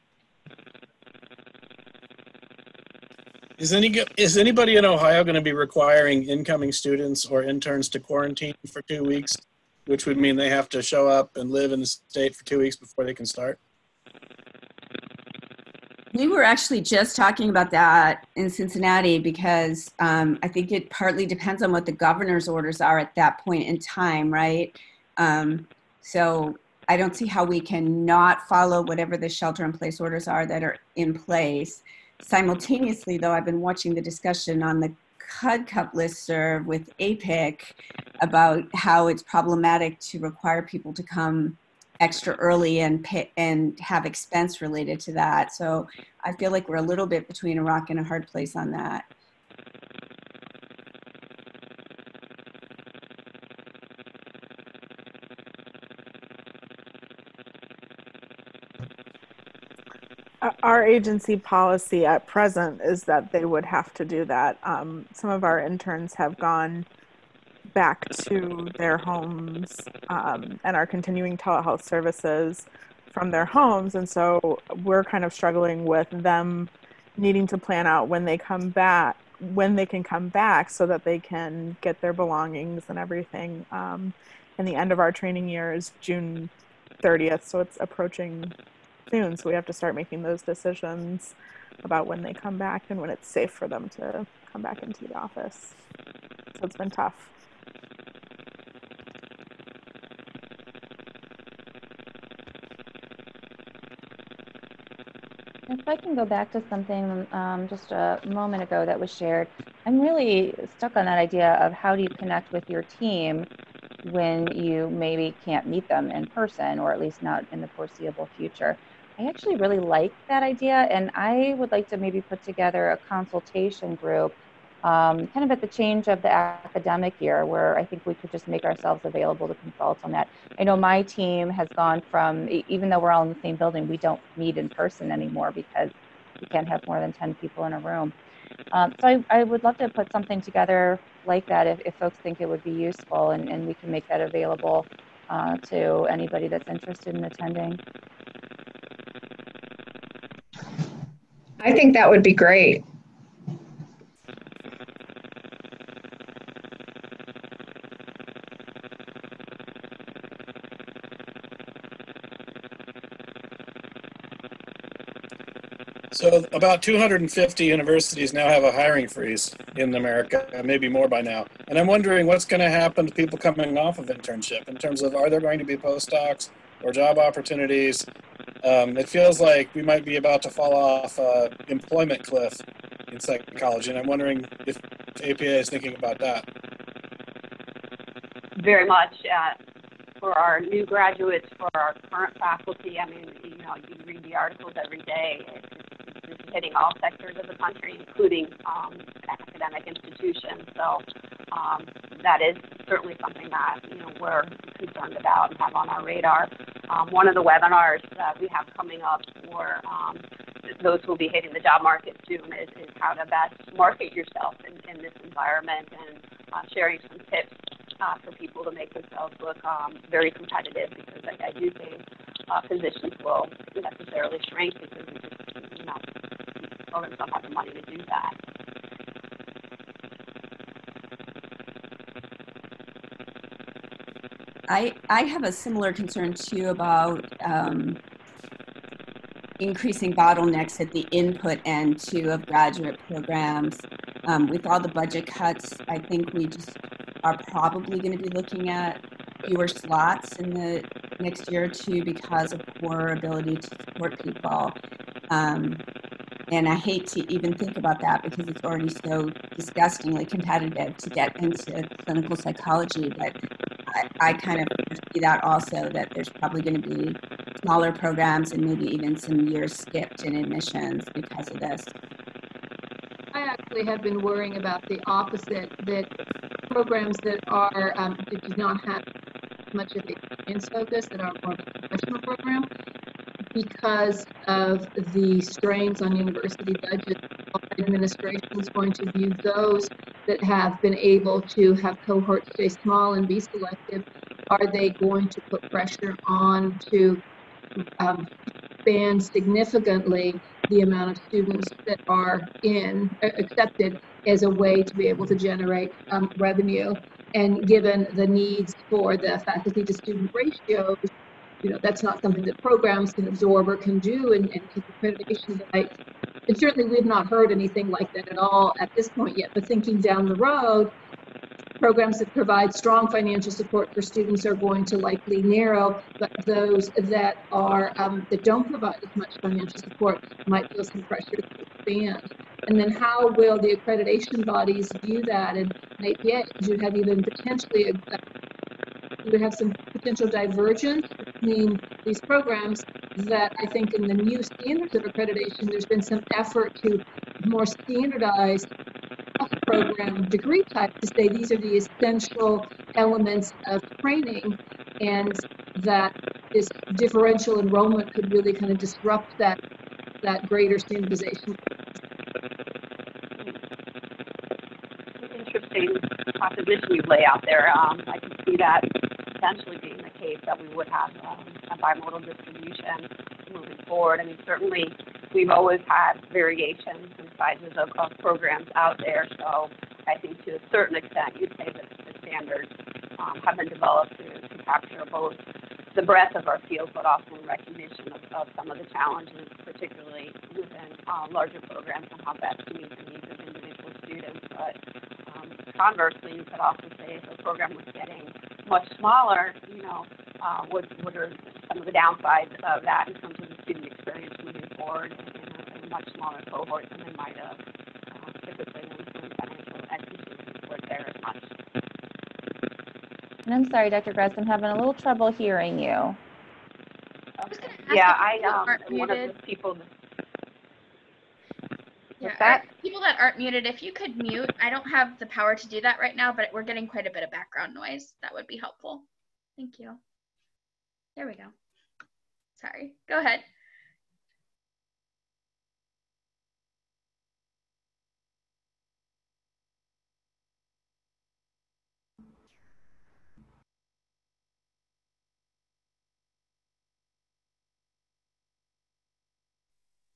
Is any is anybody in Ohio going to be requiring incoming students or interns to quarantine for two weeks, which would mean they have to show up and live in the state for two weeks before they can start? We were actually just talking about that in Cincinnati because um, I think it partly depends on what the governor's orders are at that point in time, right? Um, so I don't see how we can not follow whatever the shelter in place orders are that are in place. Simultaneously, though, I've been watching the discussion on the CUDCP listserv with APPIC about how it's problematic to require people to come extra early and pay, and have expense related to that. So I feel like we're a little bit between a rock and a hard place on that. Our agency policy at present is that they would have to do that. Um, some of our interns have gone back to their homes um, and are continuing telehealth services from their homes. And so we're kind of struggling with them needing to plan out when they come back, when they can come back so that they can get their belongings and everything. Um, and the end of our training year is June 30th, so it's approaching soon. So we have to start making those decisions about when they come back and when it's safe for them to come back into the office. So it's been tough. If I can go back to something um, just a moment ago that was shared, I'm really stuck on that idea of how do you connect with your team when you maybe can't meet them in person or at least not in the foreseeable future. I actually really like that idea, and I would like to maybe put together a consultation group um, kind of at the change of the academic year where I think we could just make ourselves available to consult on that. I know my team has gone from, even though we're all in the same building, we don't meet in person anymore because we can't have more than 10 people in a room. Um, so I, I, would love to put something together like that if, if folks think it would be useful and, and we can make that available uh, to anybody that's interested in attending. I think that would be great. So about 250 universities now have a hiring freeze in America, maybe more by now. And I'm wondering what's going to happen to people coming off of internship in terms of are there going to be postdocs or job opportunities? Um, it feels like we might be about to fall off a employment cliff in psychology, and I'm wondering if APA is thinking about that. Very much. Uh, for our new graduates, for our current faculty, I mean, you know, you read the articles every day. It's, hitting all sectors of the country, including um, academic institutions. So um, that is certainly something that you know we're concerned about and have on our radar. Um, one of the webinars that we have coming up for um, those who will be hitting the job market soon is, is how to best market yourself in, in this environment and uh, sharing some tips uh, for people to make themselves look um, very competitive because I, I do think uh, positions will necessarily shrink because you know, programs don't have the money to do that. I, I have a similar concern too about um, increasing bottlenecks at the input end too of graduate programs. Um, with all the budget cuts, I think we just are probably going to be looking at fewer slots in the next year or two because of poor ability to support people. Um, and I hate to even think about that because it's already so disgustingly competitive to get into clinical psychology. But I, I kind of see that also that there's probably going to be smaller programs and maybe even some years skipped in admissions because of this. I actually have been worrying about the opposite that programs that are um, that do not have much of the experience focus that are more of a professional program because of the strains on university budgets, administration is going to view those that have been able to have cohorts stay small and be selective. Are they going to put pressure on to um, expand significantly the amount of students that are in accepted as a way to be able to generate um, revenue? And given the needs for the faculty to student ratios, you know, that's not something that programs can absorb or can do and, and accreditation right. And certainly we've not heard anything like that at all at this point yet, but thinking down the road, programs that provide strong financial support for students are going to likely narrow, but those that are um, that don't provide as much financial support might feel some pressure to expand. And then how will the accreditation bodies view that? And, APA, you have even potentially a, would have some potential divergence between these programs that I think in the new standards of accreditation, there's been some effort to more standardize program degree type to say these are the essential elements of training and that this differential enrollment could really kind of disrupt that that greater standardization. Interesting proposition you lay out there. Um, I can see that potentially being the case that we would have um, a bimodal distribution moving forward. I mean, certainly we've always had variations in sizes of, of programs out there. So I think to a certain extent, you'd say that the standards um, have been developed to, to capture both the breadth of our field, but also recognition of, of some of the challenges, particularly within uh, larger programs and how best to meet the needs of individual students. But um, conversely, you could also say if a program was getting much smaller, you know, uh, what, what are some of the downsides of that in terms of the student experience moving forward in a much smaller cohort than they might have uh, typically when financial equity weren't there as much. And I'm sorry, Dr. Grus, I'm having a little trouble hearing you. Yeah, I um, am one of the people. Yeah, that? are- people that aren't muted, if you could mute, I don't have the power to do that right now, but we're getting quite a bit of background noise. That would be helpful. Thank you. There we go. Sorry. Go ahead.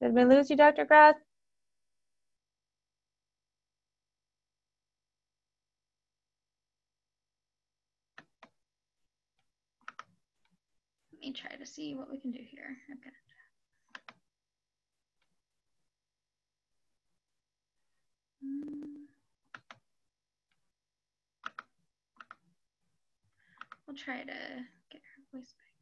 Did we lose you, Dr. Grus? Me try to see what we can do here. Okay. Mm. We'll try to get her voice back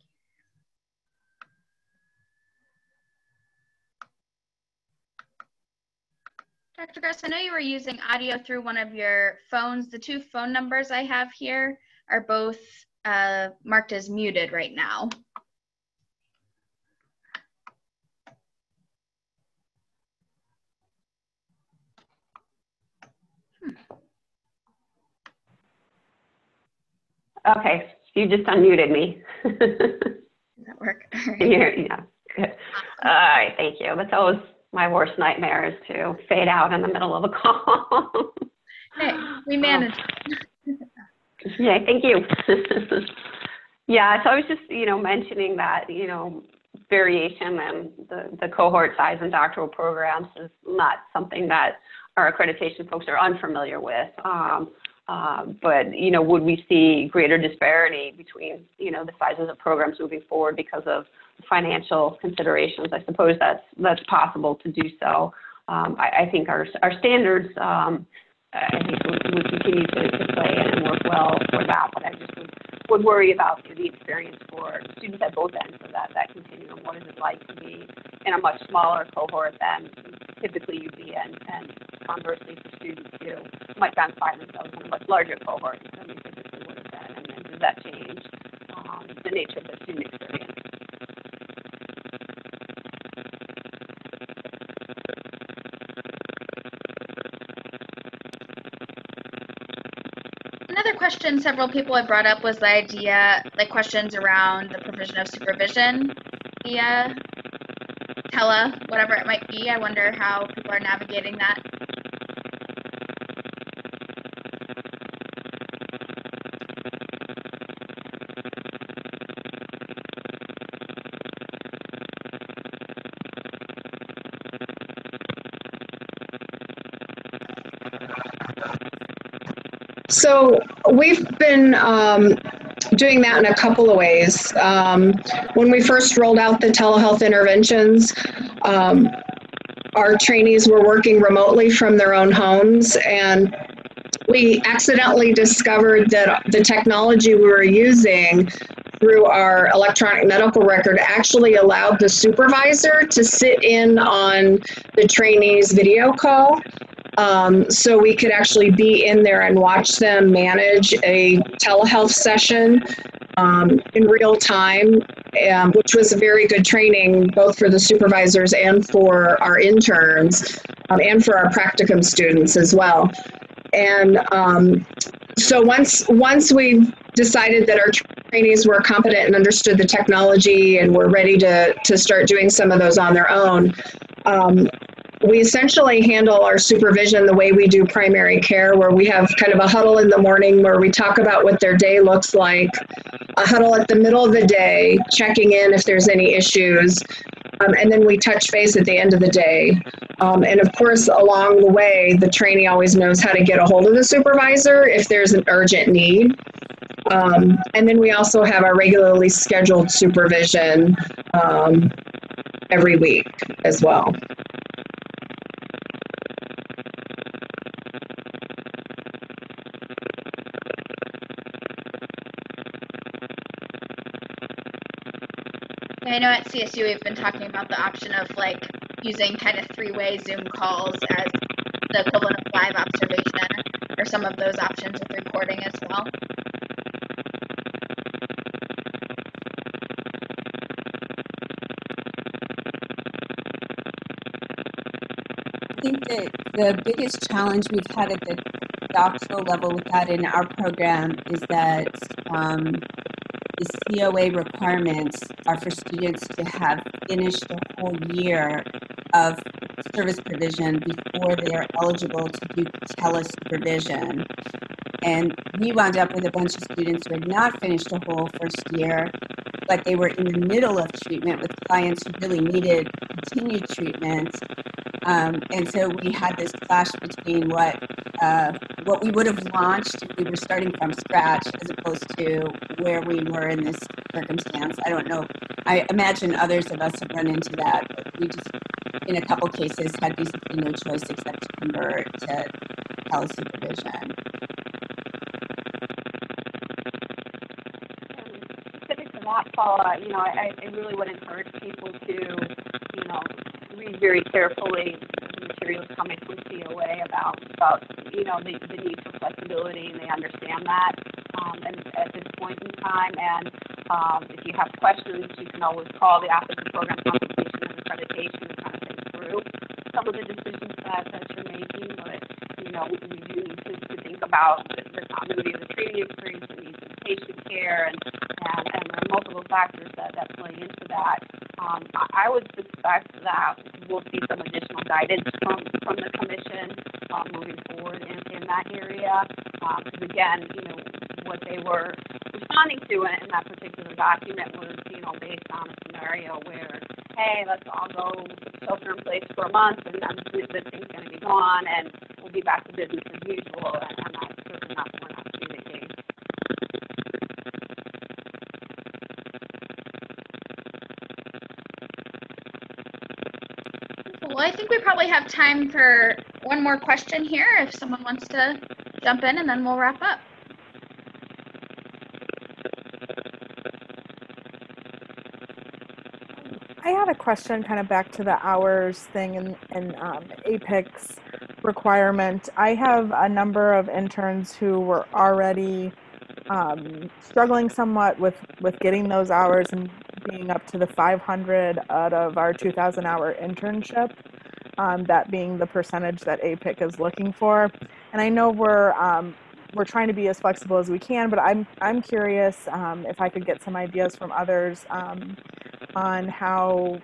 here. Dr. Grus, I know you were using audio through one of your phones. The two phone numbers I have here are both uh, marked as muted right now. Okay, you just unmuted me. Does that work? (laughs) All right. Can you hear- yeah, good. All right, thank you. That's always my worst nightmare is to fade out in the middle of a call. (laughs) Hey, we managed. (laughs) Yeah, thank you. Yeah, so I was just, you know, mentioning that, you know, variation and the, the cohort size in doctoral programs is not something that our accreditation folks are unfamiliar with. Um, but, you know, would we see greater disparity between, you know, the sizes of programs moving forward because of financial considerations? I suppose that's, that's possible to do so. Um, I, think our, our standards, um, I think would, continue to, play and work well for that, but I just would, would worry about the experience for students at both ends of that, that continuum. What is it like to be in a much smaller cohort than typically you'd be in, and conversely for students who might find themselves in a much larger cohort than they typically would have been, and, and does that change um, the nature of the student experience? Another question several people have brought up was the idea, like questions around the provision of supervision via tele, whatever it might be. I wonder how people are navigating that. So we've been um, doing that in a couple of ways. Um, when we first rolled out the telehealth interventions, um, our trainees were working remotely from their own homes and we accidentally discovered that the technology we were using through our electronic medical record actually allowed the supervisor to sit in on the trainee's video call. Um, so we could actually be in there and watch them manage a telehealth session um, in real time, um, which was a very good training both for the supervisors and for our interns um, and for our practicum students as well. And um, so once once we decided that our trainees were competent and understood the technology and were ready to to start doing some of those on their own, um, we essentially handle our supervision the way we do primary care, where we have kind of a huddle in the morning where we talk about what their day looks like, a huddle at the middle of the day, checking in if there's any issues, um, and then we touch base at the end of the day. Um, and of course, along the way, the trainee always knows how to get a hold of the supervisor if there's an urgent need. Um, and then we also have our regularly scheduled supervision um, every week as well. I know at CSU we've been talking about the option of like using kind of three-way Zoom calls as the equivalent of live observation or some of those options with recording as well. I think that the biggest challenge we've had at the doctoral level with that in our program is that um, the COA requirements are for students to have finished a whole year of service provision before they are eligible to do telesupervision. And we wound up with a bunch of students who had not finished a whole first year, but they were in the middle of treatment with clients who really needed continued treatment. Um, and so we had this clash between what uh, what we would have launched if we were starting from scratch, as opposed to where we were in this circumstance. I don't know. I imagine others of us have run into that. We just, in a couple cases, had basically no choice except to convert to telesupervision. Specific to that, Paula, you know, I, I really would encourage people to, you know, read very carefully materials coming from COA about, about you know, the, the need for flexibility, and they understand that um, and at this point in time. And um, if you have questions, you can always call the Office of Program Consultation and Accreditation to kind of think through some of the decisions that, that you're making. But, you know, we, we do need to, to think about the, the continuity of the training experience, the needs of patient care, and, and, and there are multiple factors that, that play into that. Um, I, would suspect that we'll see some additional guidance from, from the commission um, moving forward in, in that area. Because um, again, you know, what they were responding to in, in that particular document was, you know, based on a scenario where, hey, let's all go shelter in place for a month and then this, this thing's going to be gone and we'll be back to business as usual. And, and that's certainly not, not seeing the case. Well, I think we probably have time for one more question here if someone wants to jump in and then we'll wrap up. I had a question kind of back to the hours thing and, and um, requirement. I have a number of interns who were already um, struggling somewhat with, with getting those hours and being up to the 500 out of our 2,000 hour internship, um, that being the percentage that APPIC is looking for. And I know we're um, we're trying to be as flexible as we can, but I'm I'm curious um, if I could get some ideas from others um, on how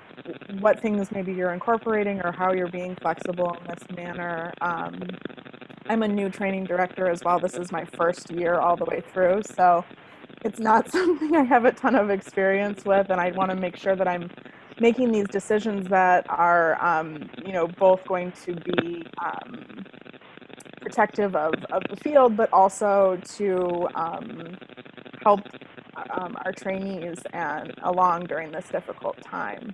what things maybe you're incorporating or how you're being flexible in this manner. Um, I'm a new training director as well. This is my first year all the way through, so it's not (laughs) something I have a ton of experience with, and I want to make sure that I'm making these decisions that are, um, you know, both going to be um, protective of, of the field, but also to um, help um, our trainees and along during this difficult time.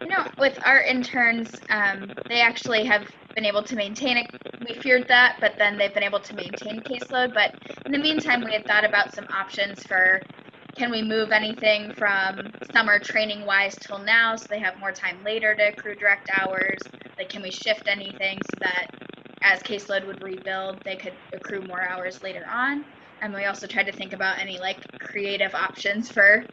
You know, with our interns, um, they actually have been able to maintain it. We feared that, but then they've been able to maintain caseload. But in the meantime, we had thought about some options for can we move anything from summer training wise till now so they have more time later to accrue direct hours? Like, can we shift anything so that as caseload would rebuild, they could accrue more hours later on? And we also tried to think about any like creative options for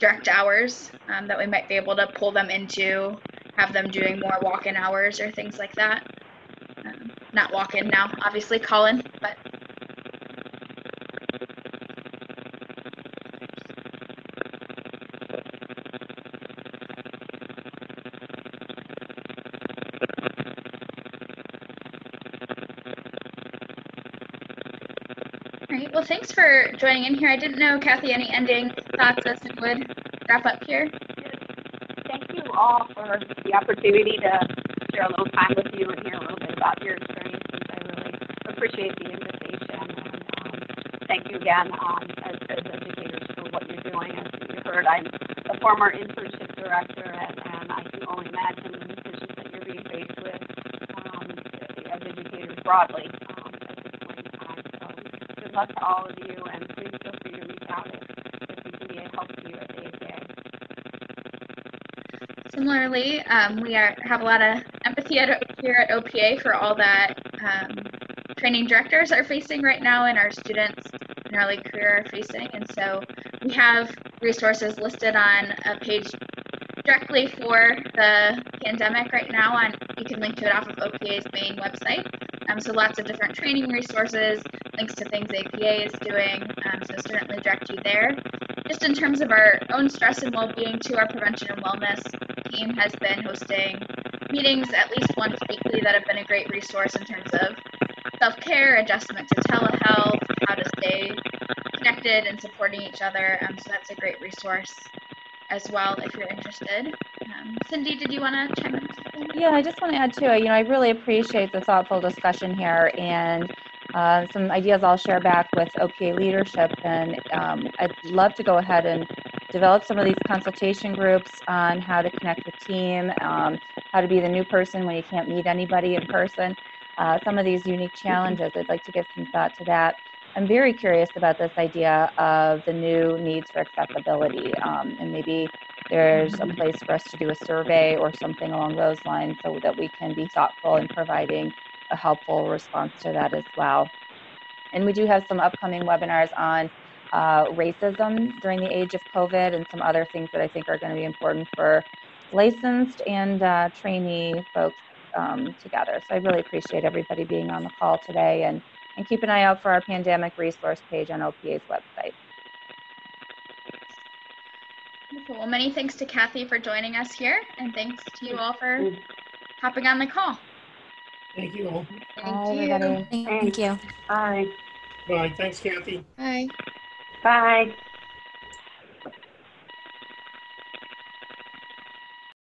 direct hours um, that we might be able to pull them into, have them doing more walk-in hours or things like that. Um, not walk-in now, obviously call-in, but. Well, thanks for joining in here. I didn't know, Kathy, any ending thoughts as we would wrap up here? All for the opportunity to share share a little time with you and hear a little bit about your experiences. I really appreciate the invitation. And um, thank you again um, as, as educators for what you're doing. As you heard, I'm a former internship director, and, and I can only imagine the decisions that you're being faced with um, as educators broadly um, at this point in time. So good luck to all of you, and please feel free to reach out if, if we can be a help to you at the APA. Similarly, um, we are have a lot of empathy at, here at OPA for all that um, training directors are facing right now and our students in early career are facing. And so we have resources listed on a page directly for the pandemic right now on you can link to it off of OPA's main website. Um, so lots of different training resources, links to things APA is doing. Um, so certainly direct you there. Just in terms of our own stress and well-being too, our prevention and wellness team has been hosting meetings at least once weekly that have been a great resource in terms of self-care, adjustment to telehealth, how to stay connected and supporting each other. Um, so that's a great resource as well if you're interested. Um, Cindy, did you want to chime in? Yeah, I just want to add to it. You know, I really appreciate the thoughtful discussion here and uh, some ideas I'll share back with OPA leadership. And um, I'd love to go ahead and develop some of these consultation groups on how to connect with team, um, how to be the new person when you can't meet anybody in person. Uh, some of these unique challenges, I'd like to give some thought to that. I'm very curious about this idea of the new needs for accessibility. Um, and maybe there's a place for us to do a survey or something along those lines so that we can be thoughtful in providing a helpful response to that as well. And we do have some upcoming webinars on uh, racism during the age of COVID and some other things that I think are going to be important for licensed and uh, trainee folks um, together. So I really appreciate everybody being on the call today and, and keep an eye out for our pandemic resource page on OPA's website. Well, many thanks to Kathy for joining us here, and thanks to you all for hopping on the call. Thank you all. Thank Bye, you. everybody. Thank you. Bye. Bye. Thanks, Kathy. Bye. Bye.